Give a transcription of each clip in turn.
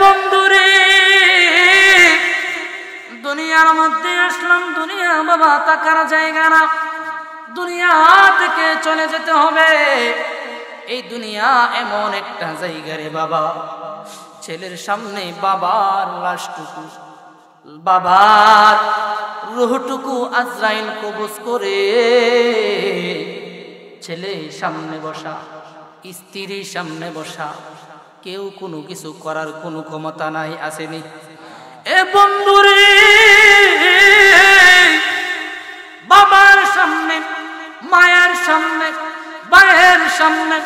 বন্ধুরে, দুনিয়ার মধ্যে আসলাম, দুনিয়া বাবা তাকার জায়গা না। দুনিয়া থেকে চলে যেতে হবে। এই দুনিয়া এমন একটা জায়গা রে বাবা। ছেলের সামনে বাবার লাশটুকু, বাবার রুহটুকু আজরাইল কবজ করে ছেলে সামনে বসা, স্ত্রীর সামনে বসা কেউ কোনো কিছু করার কোনো ক্ষমতা নাই, আসেনি। এ বন্ধুরে, বাবার সামনে, মায়ের সামনে, ভাইয়ের সামনে,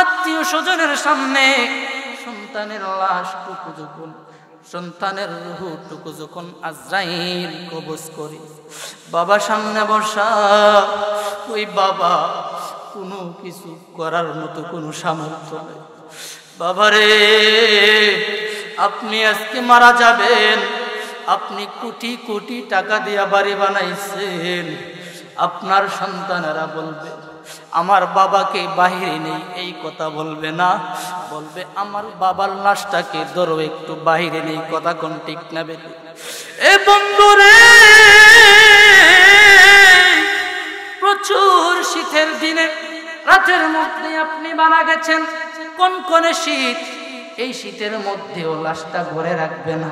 আত্মীয় স্বজনের সামনে সন্তানের লাশটুকু যখন, সন্তানের রুহুটুকু যখন আজরাইল কবজ করে, বাবা সামনে বসা, ওই বাবা কোনো কিছু করার মতো কোনো সামর্থ্য নেই। বাবারে, আপনি আজকে মারা যাবেন। আপনি কোটি কোটি টাকা দিয়া বাড়ি বানাইছেন। আপনার সন্তানেরা বলবে, আমার বাবাকে বাহিরে নেই, এই কথা বলবে না। বলবে, আমার বাবার লাশটাকে ধরো, একটু বাহিরে নেই, কথা কোন ঠিক না বেটে। এ বন্ধুরে, প্রচুর শীতের দিনে, রাতের মধ্যে আপনি মারা গেছেন। কোন কোনে শীত? এই শীতের মধ্যেও লাশটা ঘরে রাখবে না।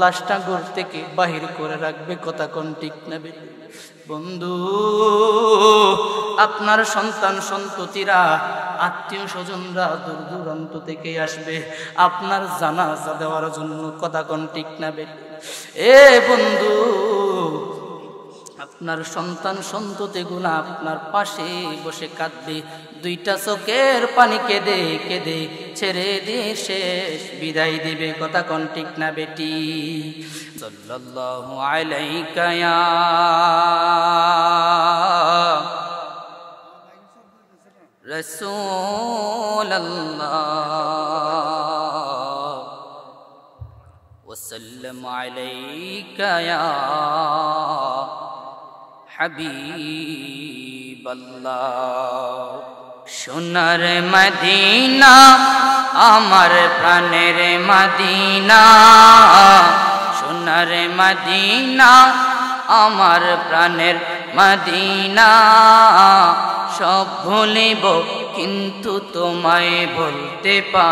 লাশটা ঘর থেকে বাহির করে রাখবে, কথা কোন ঠিক নেবে বন্ধু, আপনার সন্তান, সন্ততিরা, আত্মীয় স্বজনরা দূর দূরান্ত থেকে আসবে। আপনার জানাজা দেওয়ার জন্য কথা কোন ঠিক নেবে এ বন্ধু, আপনার সন্তান সন্ততি গুলা আপনার পাশে বসে কাঁদবে। দুইটা চোখের পানি কেঁদে কেঁদে ছেড়ে দিয়ে শেষ বিদায় দিবে কথা কোন ঠিক না বেটি সাল্লাল্লাহু আলাইকা ইয়া রাসূলুল্লাহ وسلم عليك يا হাবিব সোনার মদিনা, আমার প্রাণের মদিনা। সোনার মদিনা, আমার প্রাণের মদিনা। সব ভুলিব, কিন্তু তোমায় বলতে পা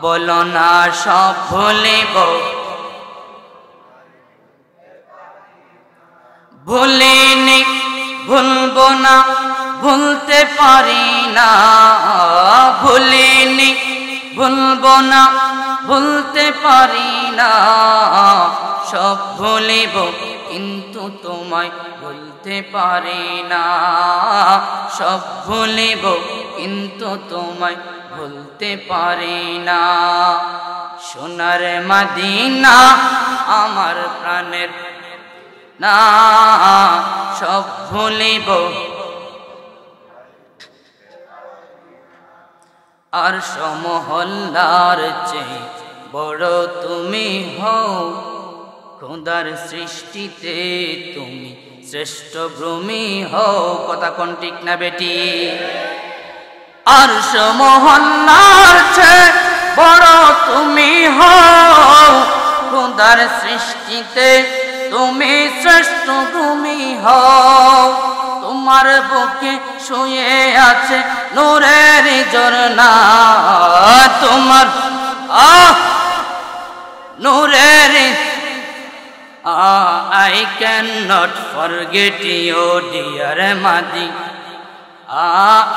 বলো না, সব ভুলিব। ভুলিনি, ভুলবো না। ভুলতে পারি না, ভুলিনি, ভুলবো না, ভুলতে পারি না, সব ভুলিব, কিন্তু তোমায় ভুলতে পারি না, সব ভুলিব, কিন্তু তোমায় ভুলতে পারি না। সোনার মাদিনা আমার প্রাণের না, সব ভুলিব আর সমহল্লার চেয়ে বড় তুমি হও। খোদার সৃষ্টিতে তুমি শ্রেষ্ঠ ভূমি হও। কথা কোন ঠিক না বেটি? আর সমহল্লার চেয়ে বড় তুমি হও। খোদার সৃষ্টিতে তুমি শ্রেষ্ঠ তুমি হও। তোমার বুকে শুয়ে আছে নূরের ঝরনা তোমার, আহ, নূরের I can not forget you dear মাদি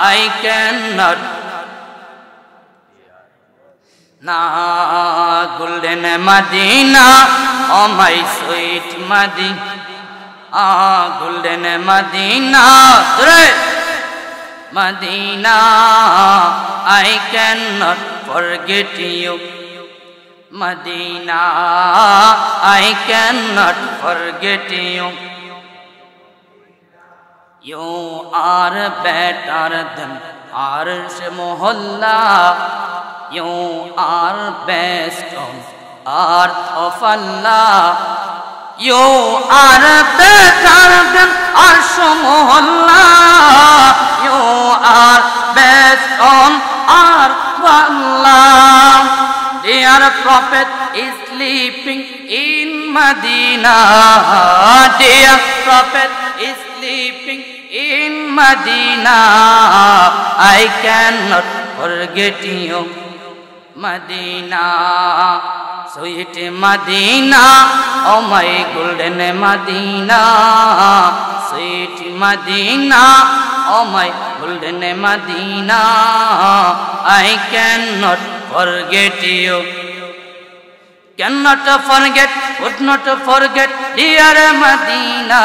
আই ক্যান নট না golden Medina oh my sweet মাদি আ গোল্ডেন মাদিনা রে Medina, I can not forget you. Medina, I can not forget you. You are better than আর সে মহল্লা। You are best on earth of Allah. You are better than Arsh Mohalla. You are best on of Allah. Dear Prophet is sleeping in Medina. Dear Prophet is sleeping in Medina. I cannot forget you, Medina. Sweet Medina, oh my golden Medina. Sweet Medina, oh my golden Medina. I cannot forget you. Cannot forget, would not forget, dear Medina.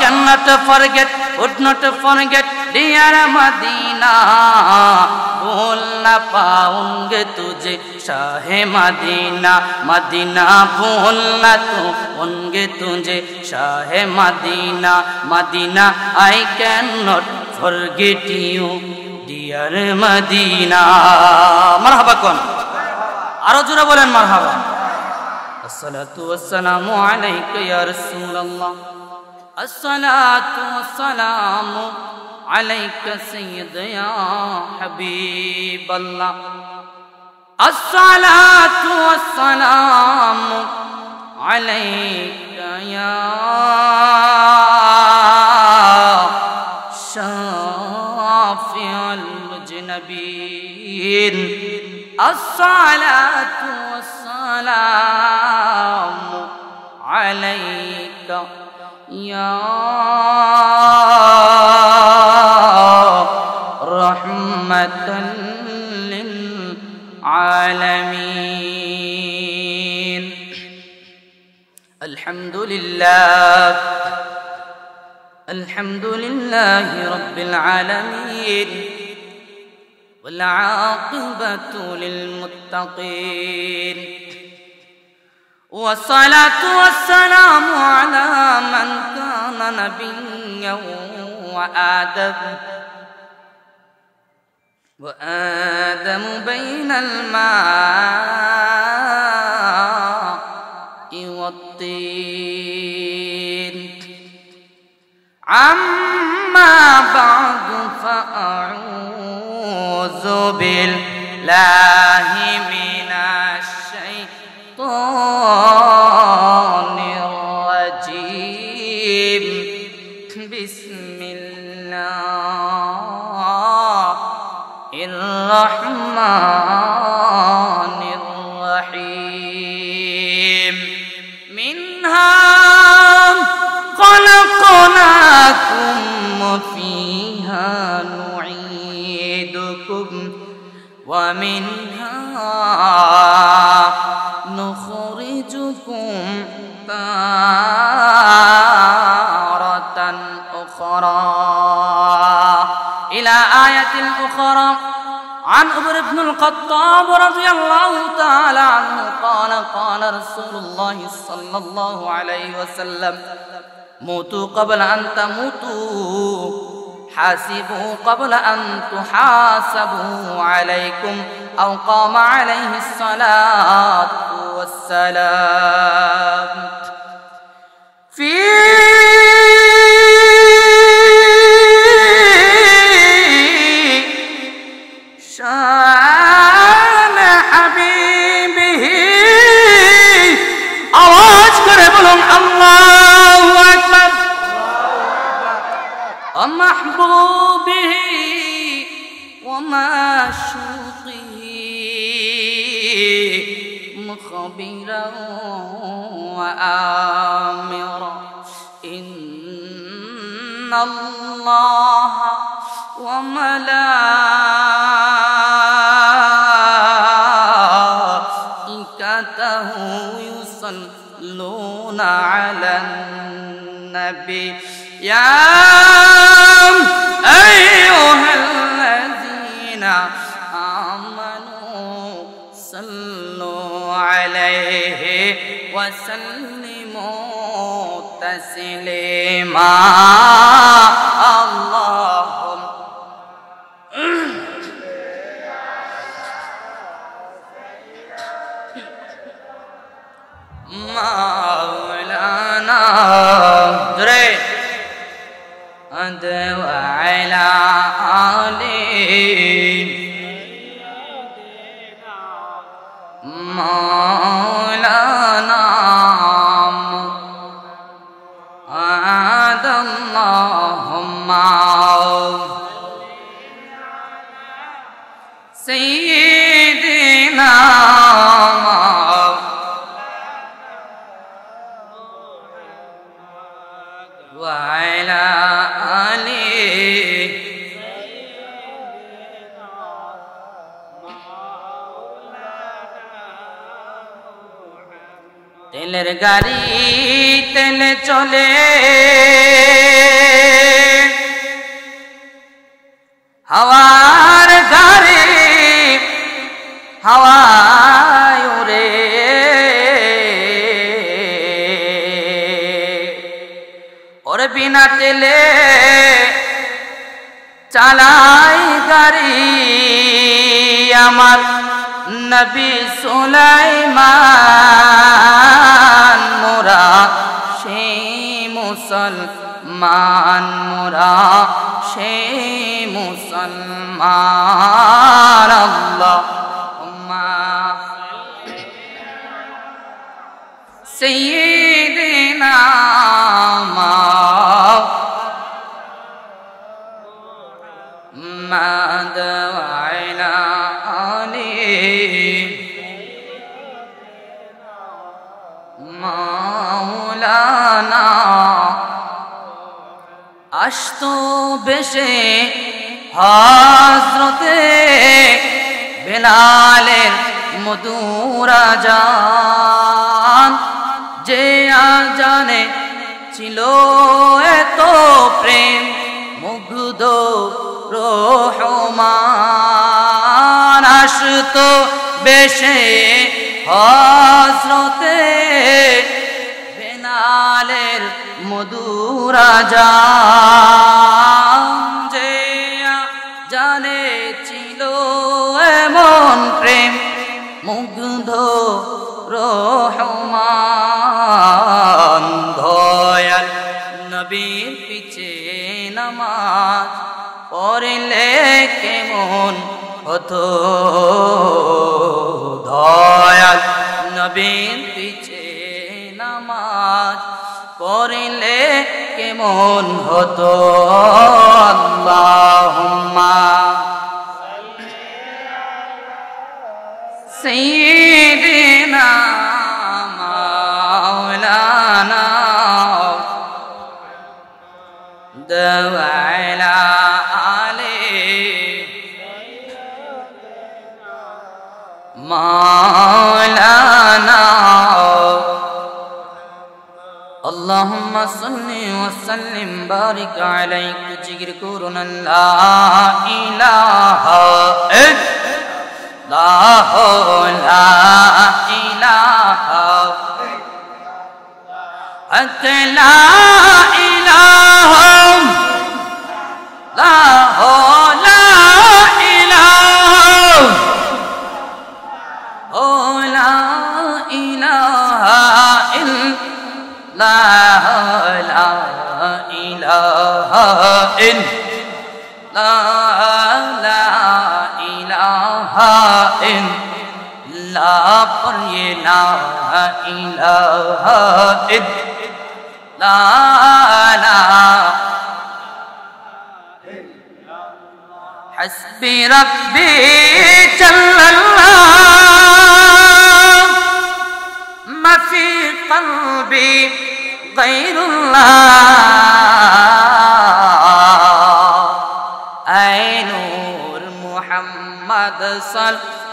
Cannot forget, would not forget, dear Medina. भूल न पाऊंगे तुझे शाहे Medina Medina भूल न तू होंगे तुझे Shah Medina Medina I can not forget you dear Medina মারহাবা কোন আরো জোরে বলেন মারহাবা আসসালাতু ওয়াসসালামু আলাইকা ইয়া রাসূলুল্লাহ আসসালাতু ওয়াসসালামু عليك سيد يا حبيب الله. الصلاة والسلام عليك يا شافع المجنبين. الصلاة والسلام عليك يا للعالمين. الحمد لله الحمد لله رب العالمين والعاقبة للمتقين والصلاة والسلام على من كان نبيا وآدم وآدم بين الماء والطين. عما بعد فأعوذ بالله من الشيطان الرجيم. بسم الله. الرحمن الرحيم. منها خلقناكم وفيها نعيدكم. ومنها نخرجكم تارة أخرى. إلى آية أخرى. عن عمر بن الخطاب رضي الله تعالى عنه قال قال رسول الله صلى الله عليه وسلم موتوا قبل أن تموتوا حاسبوا قبل أن تحاسبوا عليكم أو قام عليه الصلاة والسلام. في وآمرا إن الله وملائكته يصلون على النبي. يا 마 محمد اللهم سيدنا وعلى آله তেলের গাড়ি তেলে চলে হাওয়ার গাড়ি হাওয়ায় উড়ে। ওর বিনা তেলে চালাই গাড়ি আমার নবী সুলাইমান মোরা সে মুসলমান মোরা সে মুসলমান আল্লাহ سيدنا محمد وعلى آله مولانا আসতো বেশে হাজরতে বেলালের মধুরা জান, যে আজানে ছিল এত প্রেম, মুগ্ধ রহমান আসতো বেশে হজরতে বেনালের মধুরা জান। রহমান, দয়াল নবীর পিছে নামাজ পড়লে কেমন হতো? দয়াল নবীর পিছে নামাজ পড়লে কেমন হতো? আল্লাহুম্মা اللهم صل وسلم بارك عليك جگر كورنا لا إله إلا الله لا إله حق لا إله لا لا إلا لا إله إلا یہ لا إله إلا لا حسبي ربي جل الله ما في قلبي غير الله.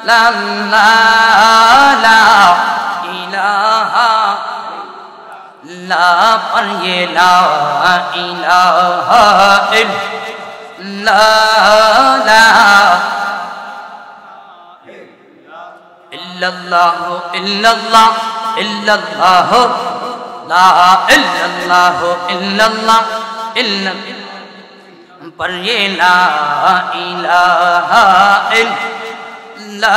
لا إله لا پر یہ لا إله إلا لا إلا الله إلا الله إلا الله لا إلا الله إلا الله إلا پر یہ لا إله إلا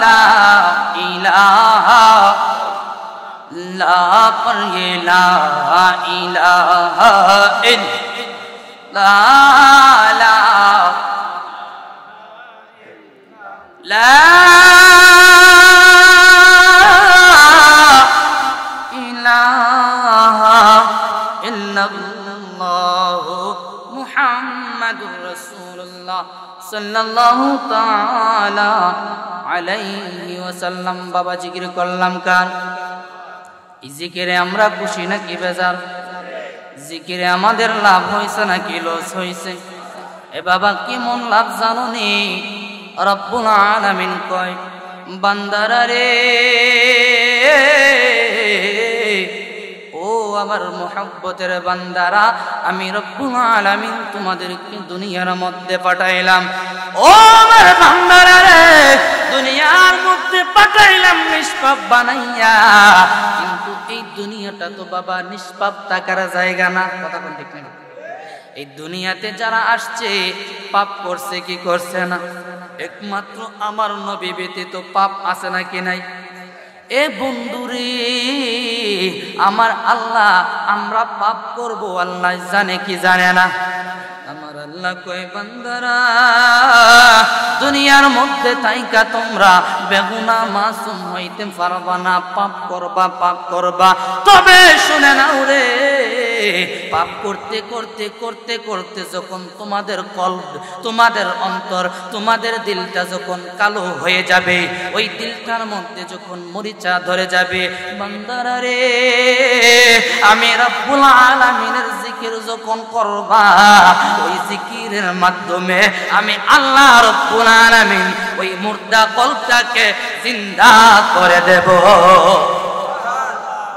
لا إله لا پر یہ لا إله إلا لا لا সাল্লাল্লাহু তাআলা আলাইহি ওয়াসাল্লাম। বাবা জিকির করলাম, কার? এই জিকিরে আমরা খুশি নাকি বেজার? জিকিরে আমাদের লাভ হয়েছে নাকি লস হয়েছে এ বাবা কেমন লাভ জানো নি? রব্বুল আলামিন কয়, বান্দারা রে আমার মোহাব্বতের বান্দারা, আমি রব্বুল আলামিন তোমাদেরকে দুনিয়ার মধ্যে পাঠাইলাম। ও আমার বান্দারা রে, দুনিয়ার মধ্যে পাঠাইলাম নিষ্পাপ বানাইয়া। কিন্তু এই দুনিয়াটা তো বাবা নিষ্পাপ থাকার জায়গা না। কথা কোন ঠিক এই দুনিয়াতে যারা আসছে, পাপ করছে কি করছে না? একমাত্র আমার নবী ব্যতীত পাপ আছে নাকি নাই? এ বন্ধুরে, আমার আল্লাহ আমরা পাপ করব, আল্লাহ জানে কি জানে না। আমার আল্লাহ কয়, বান্দারা, দুনিয়ার মধ্যে তাইকা তোমরা বেগুনা মাসুম হইতে পারবা না, পাপ করবা পাপ করবা। তবে শুনে নাও রে পাপ করতে করতে করতে করতে যখন তোমাদের কল তোমাদের অন্তর, তোমাদের দিলটা যখন কালো হয়ে যাবে, ওই দিলটার মধ্যে যখন মরিচা ধরে যাবে, বান্দারা আমি রব্বুল আলামিনের জিকির যখন করবা, ওই জিকিরের মাধ্যমে আমি আল্লাহ রব্বুল আলামিন ওই মুর্দা কলটাকে জিন্দা করে দেব।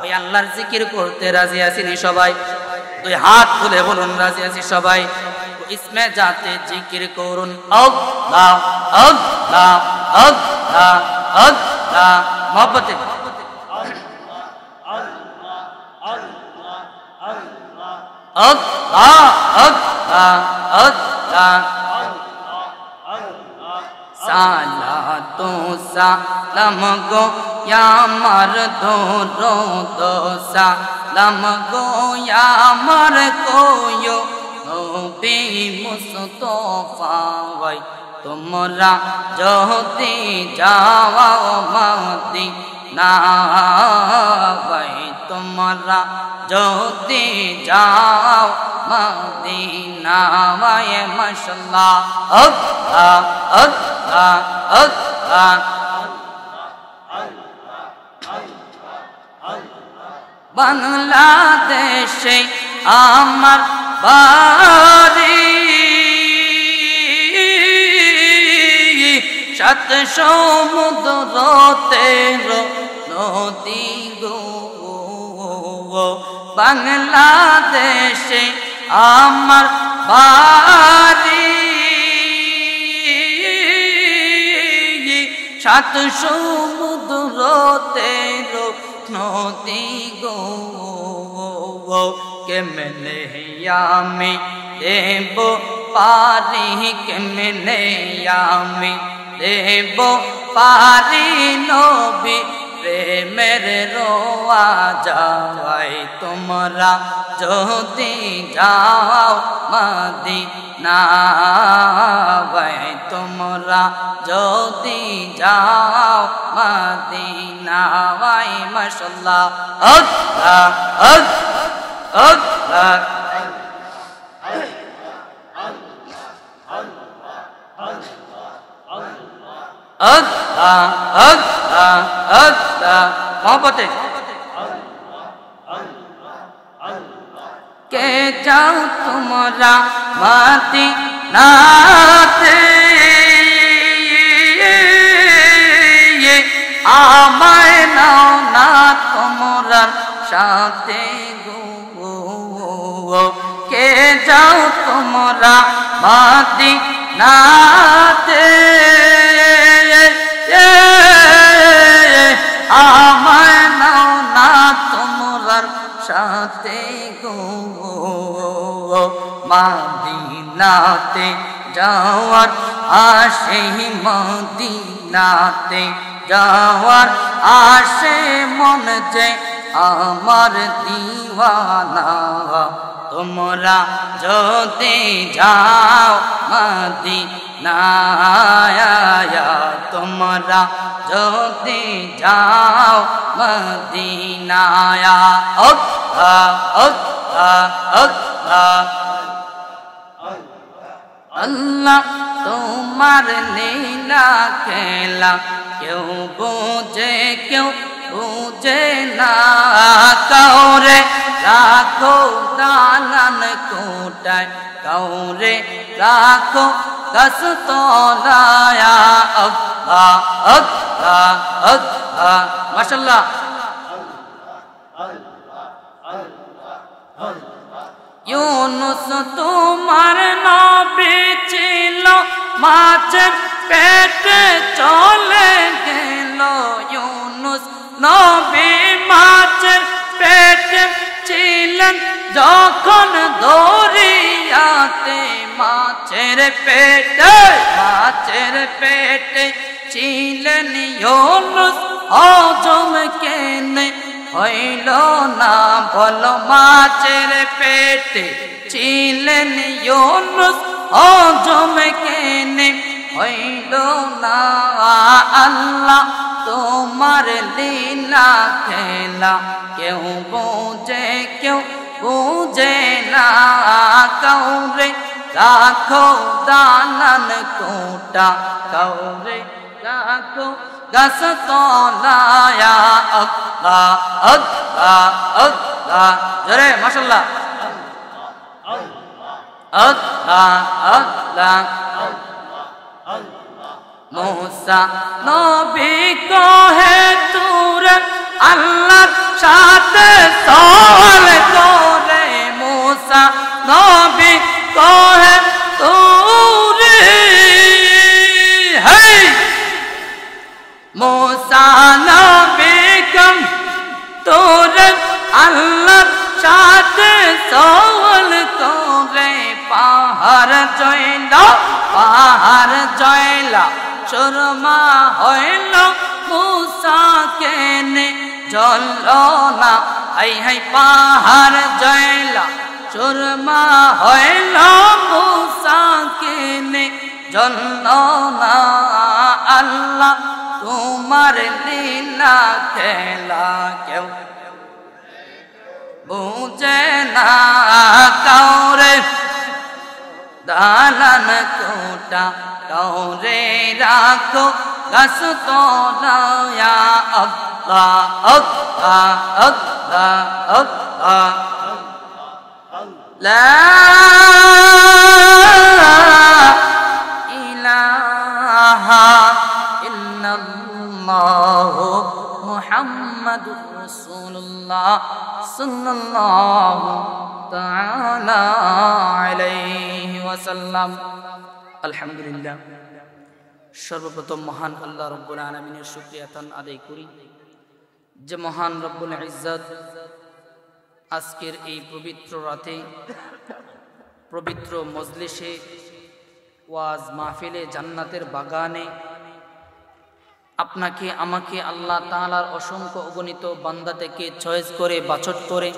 ওই আল্লাহর জিকির করতে রাজি আছিনি সবাই। দুই হাত তুলে বলুন, রাজি আছি সবাই। ইসমে যাতে জিকির করুন। আল্লাহ আল্লাহ আল্লাহ আল্লাহ। মহব্বতে। আল্লাহ আল্লাহ আল্লাহ। সালাতু সালাম গো ইয়ামার ধরো দোসা লাম গো ইয়ামার কোয়ো নবী মুস্তফা ওই তোমরা যদি যাও মাদি না ভাই তোমরা যদি যাও মদিনা ভাই মশলা বাংলাদেশে আমার বাড়ি সাত সমুদ্র তেরো নদী গো। বাংলাদেশে আমার বাড়ি সাত সমুদ্র তেরো নদী গো। কেমনে আমি দেব পারি? কেমনে আমি দেব পারি? নবী প্রেমের রোয়া যাওয়াই তোমরা। যদি যাও মাদি না তোমরা। যদি যাও মাদি না ভাই মশলা আল্লাহ আল্লাহ আল্লাহ আল্লাহ আল্লাহ মহব্বতে কে যাও তোমরা মাতি নাতে? আমায় নাও না তোমরা সাথে গো। কে যাও তোমরা মাতি নাতে? মাদিনাতে যাওয়ার আসে মদিনাতে যাওয়ার আসে মন যে আমার দিওয়ানা তোমরা যদি যাও মদি নায়া তোমরা যদি যাও মদিনায়া আল্লাহ আল্লাহ আল্লাহ আল্লাহ তোমার লীলা খেলা কেউ বোঝে কেউ বুঝে না কাউরে, রাখো দালান কোটায়। কাউরে রাখো কস তোলায়া আল্লাহ আল্লাহ আল্লাহ। মাশাল্লাহ ইউনুস তোমার নবী ছিল, মাছের পেটে চলে গেল। ইউনুস নবী মাছের পেটে ছিলেন, যখন দরিয়াতে মাছের পেটে মাছের পেটে ছিলেন ইউনুস, হজম কেনে হইল না বল, মাছের পেটে ছিলেন ইউনুস, হজম কেনে হইল না আল্লাহ। তোমার লীলা খেলা। কেউ বোঝে, কেউ বুঝে না। কাউরে রাখো দালান কোটা। কাউরে রাখো গাছ তলায়া। আল্লাহ আল্লাহ আল্লাহ। জরে মাশাল্লাহ আল্লাহ আল্লাহ। মোসা, নবী কহে, তুর আল্লাহর সাথে সওয়াল করে মোসা, নবী কহে, তুর হেই, মোসা, নবী কম, তোর আল্লাহর সাথে সওয়াল করে পাহাড় জয়লা পাহাড় জয়লা। সুরমা হইল মুসা কেনে জল না। হাই হাই, পাহাড় জয়লা। সুরমা হইল মুসা কেনে জল না। আল্লাহ তোমার লীলা খেলা কেউ বুঝে না কাউরে। দালান কোটা কাউরে রাখো গাছ তোলায়া আল্লাহ আল্লাহ আল্লাহ আল্লাহ লা ইলাহা ইল্লাল্লাহ মুহাম্মাদুর রাসূলুল্লাহ সাল্লাল্লাহু তাআলা আলাইহি ওয়াসাল্লাম, আলহামদুলিল্লাহ, সর্বপ্রথম মহান আল্লাহ রব্বুল আলমিনের শুক্রিয়া তান আদায় করি যে মহান রব্বুল ইজ্জত আজকের এই পবিত্র রাতে, পবিত্র মজলিসে, ওয়াজ মাহফিলে, জান্নাতের বাগানে আপনাকে, আমাকে আল্লাহ তাআলার অসংখ্য অগণিত বান্দা থেকে চয়েস করে, বাছট করে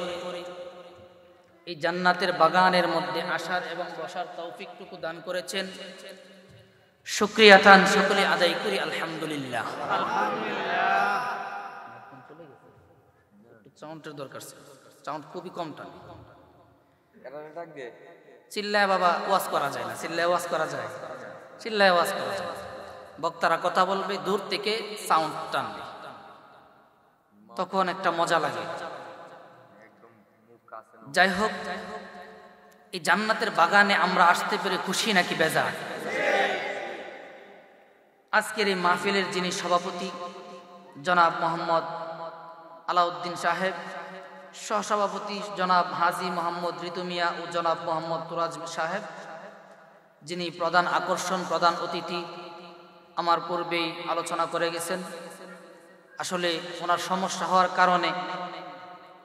এই জান্নাতের বাগানের মধ্যে আসার এবং বসার তৌফিকটুকু দান করেছেন। শুক্রিয়া তান সকলে আদায় করি, আলহামদুলিল্লাহ। সাউন্ডের দরকার ছিল। সাউন্ড খুবই কম টান। চিল্লায় বাবা, ওয়াজ করা যায় না। চিল্লায় ওয়াজ করা যায়। চিল্লায় ওয়াজ করা যায়। বক্তারা কথা বলবে, দূর থেকে সাউন্ড টানবে। তখন একটা মজা লাগে। যাই হোক, এই জান্নাতের বাগানে আমরা আসতে পেরে খুশি নাকি বেজা আজকের এই মাহফিলের যিনি সভাপতি, জনাব মোহাম্মদ আলাউদ্দিন সাহেব, সহসভাপতি জনাব হাজি মোহাম্মদ ঋতুমিয়া ও জনাব মোহাম্মদ তুরাজ সাহেব, যিনি প্রধান আকর্ষণ প্রধান অতিথি আমার পূর্বেই আলোচনা করে গেছেন। আসলে ওনার সমস্যা হওয়ার কারণে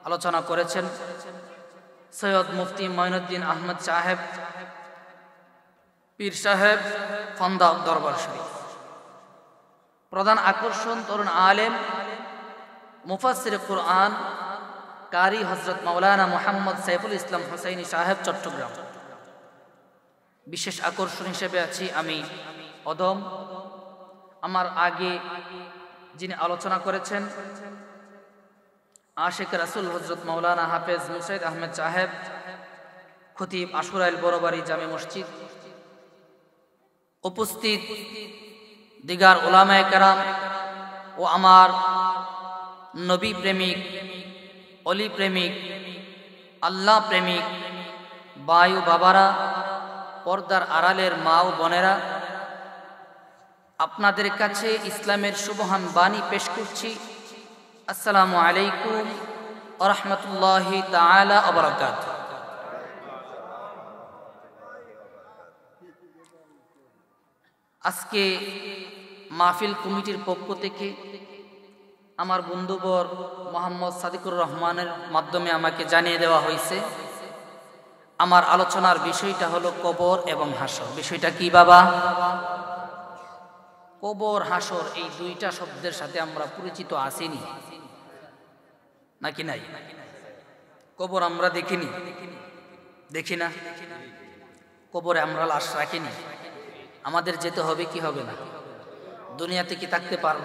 আলোচনা করেছেন। সৈয়দ মুফতি মঈনুদ্দিন আহমদ সাহেব, পীর সাহেব ফন্দা দরবার শরীফ। প্রধান আকর্ষণ তরুণ আলেম মুফাসির কুরআন কারি হজরত মাওলানা মোহাম্মদ সাইফুল ইসলাম হুসাইনি সাহেব, চট্টগ্রাম। বিশেষ আকর্ষণ হিসেবে আছি আমি অদম। আমার আগে যিনি আলোচনা করেছেন আশেখ রাসুল হজরত মৌলানা হাফেজ মুসাইদ আহমেদ সাহেব, খতিব আশুরাইল বড়বাড়ি জামে মসজিদ উপস্থিত দিগার ওলামায় কারাম ও আমার নবী প্রেমিক, অলি প্রেমিক, আল্লাহ প্রেমিক বায়ু বাবারা, পর্দার আড়ালের মা ও বোনেরা, আপনাদের কাছে ইসলামের শুভহান বাণী পেশ করছি। আসসালামু আলাইকুম রহমতুল্লাহ তালা আবরকাত আজকে মাহফিল কমিটির পক্ষ থেকে আমার বন্ধুবর মোহাম্মদ সাদিকুর রহমানের মাধ্যমে আমাকে জানিয়ে দেওয়া হয়েছে, আমার আলোচনার বিষয়টা হলো কবর এবং হাসর। বিষয়টা কি বাবা? কবর, হাসর, এই দুইটা শব্দের সাথে আমরা পরিচিত আসিনি নাকি নাই? কবর আমরা দেখিনি। দেখি না। কবরে আমরা লাশ রাখিনি। আমাদের যেতে হবে কি হবে না? দুনিয়াতে কি থাকতে পারব?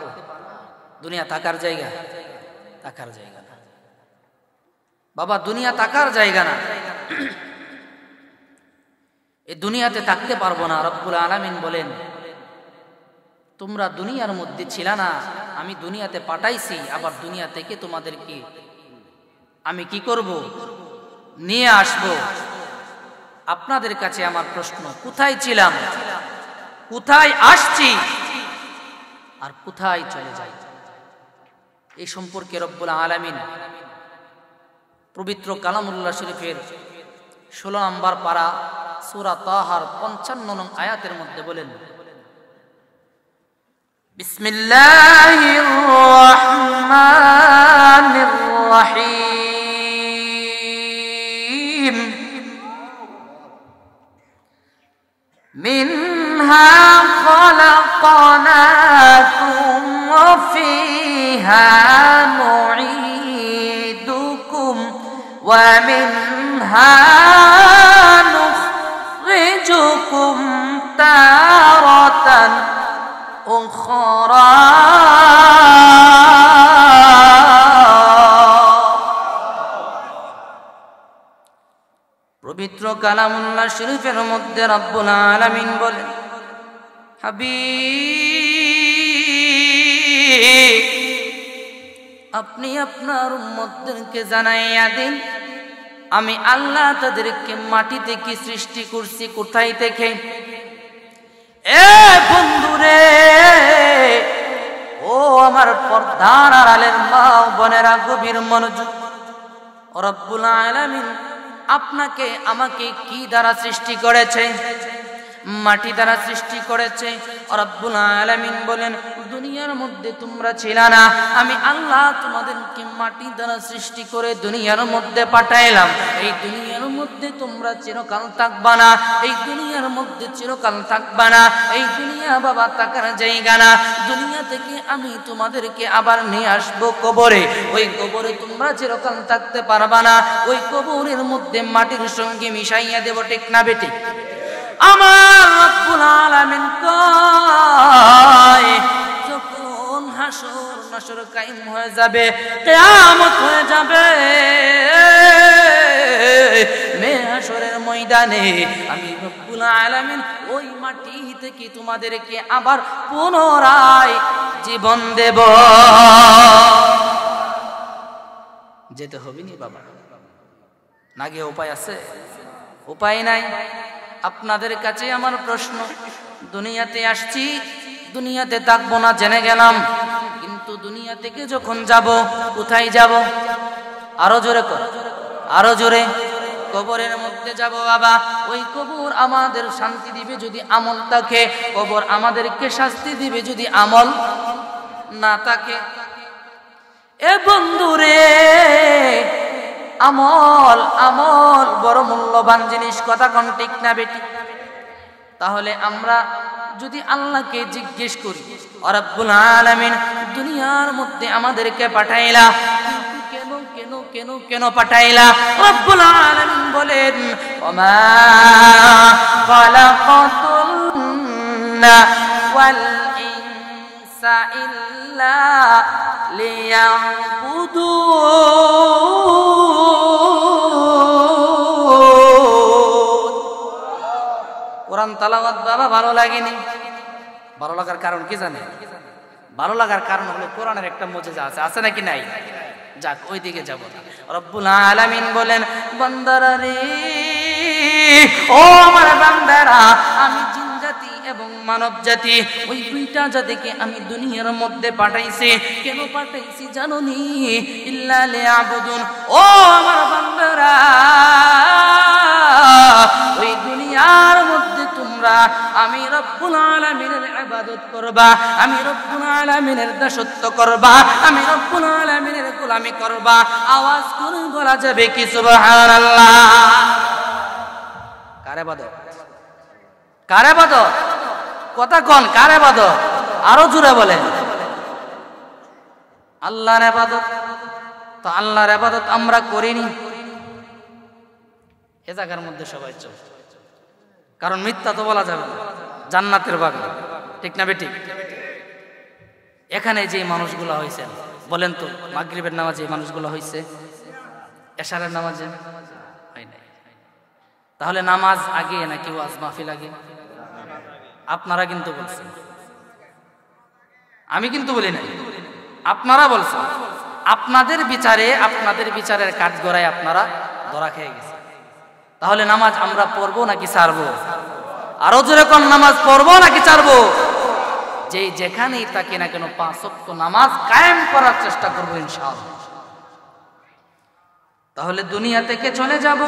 দুনিয়া থাকার জায়গা? থাকার জায়গা না। বাবা, দুনিয়া থাকার জায়গা না। এ দুনিয়াতে থাকতে পারব না, রব্বুল আলামিন বলেন। তোমরা দুনিয়ার মধ্যে ছিল না, আমি দুনিয়াতে পাঠাইছি, আবার দুনিয়া থেকে তোমাদেরকে আমি কি করব? নিয়ে আসব। আপনাদের কাছে আমার প্রশ্ন, কোথায় ছিলাম? কোথায় আসছি? আর কোথায় চলে যাই? এই সম্পর্কে রব্বুল আলামিন পবিত্র কালামুল্লাহ শরীফের ষোলো নম্বর পাড়া সুরা তাহার পঞ্চান্ন নং আয়াতের মধ্যে বলেন, বিসমিল্লাহির রহমানির রহিম। منها خلقناكم وفيها نعيدكم ومنها نخرجكم تارة কালামুল্লাহ শরীফের মধ্যে রব্বুল আলামিন বলেন হাবি আপনি আপনার উম্মতদেরকে জানাইয়া দিন, আমি আল্লাহ তাদেরকে মাটি থেকে সৃষ্টি করছি, কোথায় থেকে? এ বন্ধুরে, ও আমার পর্দার আড়ালের মা বোনেরা গভীর মনোযোগ, রব্বুল আলামিন আপনাকে আমাকে কি দ্বারা সৃষ্টি করেছে? মাটি দ্বারা সৃষ্টি করেছে? আলামিন বলেন দুনিয়ার মধ্যে তোমরা ছিল না। আমি আল্লাহ তোমাদেরকে মাটি দ্বারা সৃষ্টি করে দুনিয়ার মধ্যে পাঠাইলাম। এই দুনিয়ার মধ্যে তোমরা চিরকাল থাকবা না। এই দুনিয়ার মধ্যে চিরকাল থাকবা না। এই দুনিয়া বাবা থাকার জায়গা না। দুনিয়া থেকে আমি তোমাদেরকে আবার নিয়ে আসব কবরে। ওই কবরে তোমরা চিরকাল থাকতে পারবা না। ওই কবরের মধ্যে মাটির সঙ্গে মিশাইয়া দেব, ঠিক না বেটি? আমার আলামিন কয় হাসর নাসর কায়েম হয়ে যাবে, কিয়ামত হয়ে যাবে। মে হাসরের ময়দানে আমি রব্বুল আলামিন ওই মাটি থেকে তোমাদেরকে আবার পুনরায় জীবন দেব। যেতে হবে নি বাবা? না গিয়ে উপায় আছে? উপায় নাই। আপনাদের কাছে আমার প্রশ্ন। দুনিয়াতে আসছি দুনিয়াতে থাকব না, জেনে গেলাম। কিন্তু দুনিয়া থেকে যখন যাব, কোথায় যাব? আরও জোরে আরও জোরে। কবরের মধ্যে যাব, বাবা। ওই কবর আমাদের শান্তি দিবে যদি আমল থাকে। কবর আমাদেরকে শাস্তি দিবে যদি আমল না থাকে। এ বন্ধুরে, আমল আমল, বড় মূল্যবান জিনিস, কথা কোন, ঠিক না বেটি তাহলে আমরা যদি আল্লাহকে জিজ্ঞেস করি অরব্বুল আলামিন, দুনিয়ার মধ্যে আমাদেরকে পাঠাইলা? কেন কেন কেন কেন পাঠাইলা? বলেন কোরআন তালাওয়াত বাবা, ভালো লাগেনি। ভালো লাগার কারণ কি জানে? ভালো লাগার কারণ হলো কোরআনের একটা মজেজা আছে। আছে নাকি নাই? যাক ওই দিকে যাব রব্বুল আলামিন বলেন, বান্দারা ও আমার বান্দারা, আমি জিন এবং মানব জাতি, ওই দুইটা জাতিকে আমি দুনিয়ার মধ্যে পাঠাইছি। কেন পাঠাইছি জানো নি ইল্লা লিয়াবুদুন। ও আমার বান্দারা, ওই দুনিয়ার তোমরা, আমি রব্বুল আলামিনের ইবাদত করবা, আমি রব্বুল আলামিনের দাসত্ব করবা, আমি রব্বুল আলামিনের গোলামি করবা। আওয়াজ করে বলা যাবে কি, সুবহানাল্লাহ? কারে বাদত কারে বাদত কথা কন, কারে বাদত আরও জোরে বলেন। আল্লাহর আবাদত তো আল্লাহর আবাদত আমরা করিনি। এ জায়গার মধ্যে সবাই চল কারণ মিথ্যা তো বলা যাবে না। জান্নাতের বাগান। ঠিক না বেটি এখানে যে মানুষগুলো হয়েছে বলেন তো, মাগরিবের নামাজে এই মানুষগুলো হয়েছে এশারের নামাজে? তাহলে নামাজ আগে নাকি ওয়াজ মাহফিল আগে? আপনারা কিন্তু বলছেন। আমি কিন্তু বলি নাই। আপনারা বলছেন। আপনাদের বিচারে, আপনাদের বিচারের কাজ গড়ায় আপনারা ধরা খেয়ে গেছে তাহলে নামাজ আমরা পড়ব নাকি ছাড়বো? আরও জোরে কোন নামাজ পড়ব নাকি ছাড়বো? যে যেখানেই তাকে না কেন পাঁচ নামাজ কায়েম করার চেষ্টা করব ইনশাআল্লাহ। তাহলে দুনিয়া থেকে চলে যাব।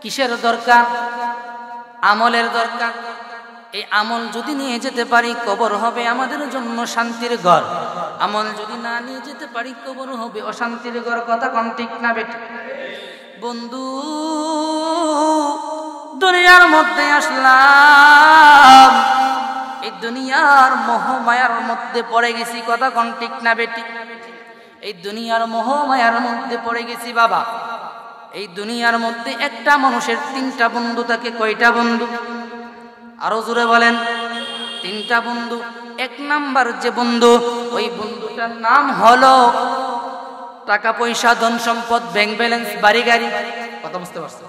কিসের দরকার? আমলের দরকার। এই আমল যদি নিয়ে যেতে পারি, কবর হবে আমাদের জন্য শান্তির ঘর। আমল যদি না নিয়ে যেতে পারি, কবর হবে অশান্তির ঘর। কথা কোন ঠিক না বেটি বন্ধু, দুনিয়ার মধ্যে আসলাম। এই দুনিয়ার মোহমায়ার মধ্যে পড়ে গেছি, কথা কোন ঠিক না বেটি এই দুনিয়ার মোহমায়ার মধ্যে পড়ে গেছি বাবা। এই দুনিয়ার মধ্যে একটা মানুষের তিনটা বন্ধু থাকে, কয়টা বন্ধু? আরও জোরে বলেন, তিনটা বন্ধু। এক নাম্বার যে বন্ধু, ওই বন্ধুটার নাম হলো টাকা পয়সা ধন সম্পদ ব্যাংক ব্যালেন্স বাড়ি গাড়ি কথা বুঝতে পারছ?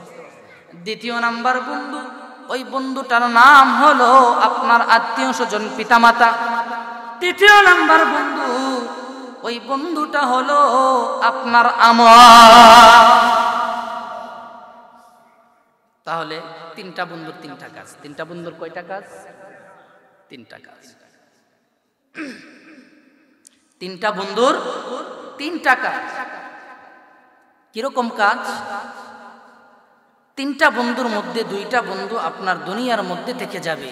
দ্বিতীয় নাম্বার বন্ধু, ওই বন্ধুটার নাম হলো আপনার আত্মীয় স্বজন পিতামাতা। তৃতীয় নাম্বার বন্ধু, ওই বন্ধুটা হলো আপনার তাহলে তিনটা বন্ধুর তিনটা কাজ। তিনটা বন্ধুর কয়টা কাজ? তিনটা কাজ। তিনটা বন্ধুর তিনটা কাজ কীরকম কাজ? তিনটা বন্ধুর মধ্যে দুইটা বন্ধু আপনার দুনিয়ার মধ্যে থেকে যাবে।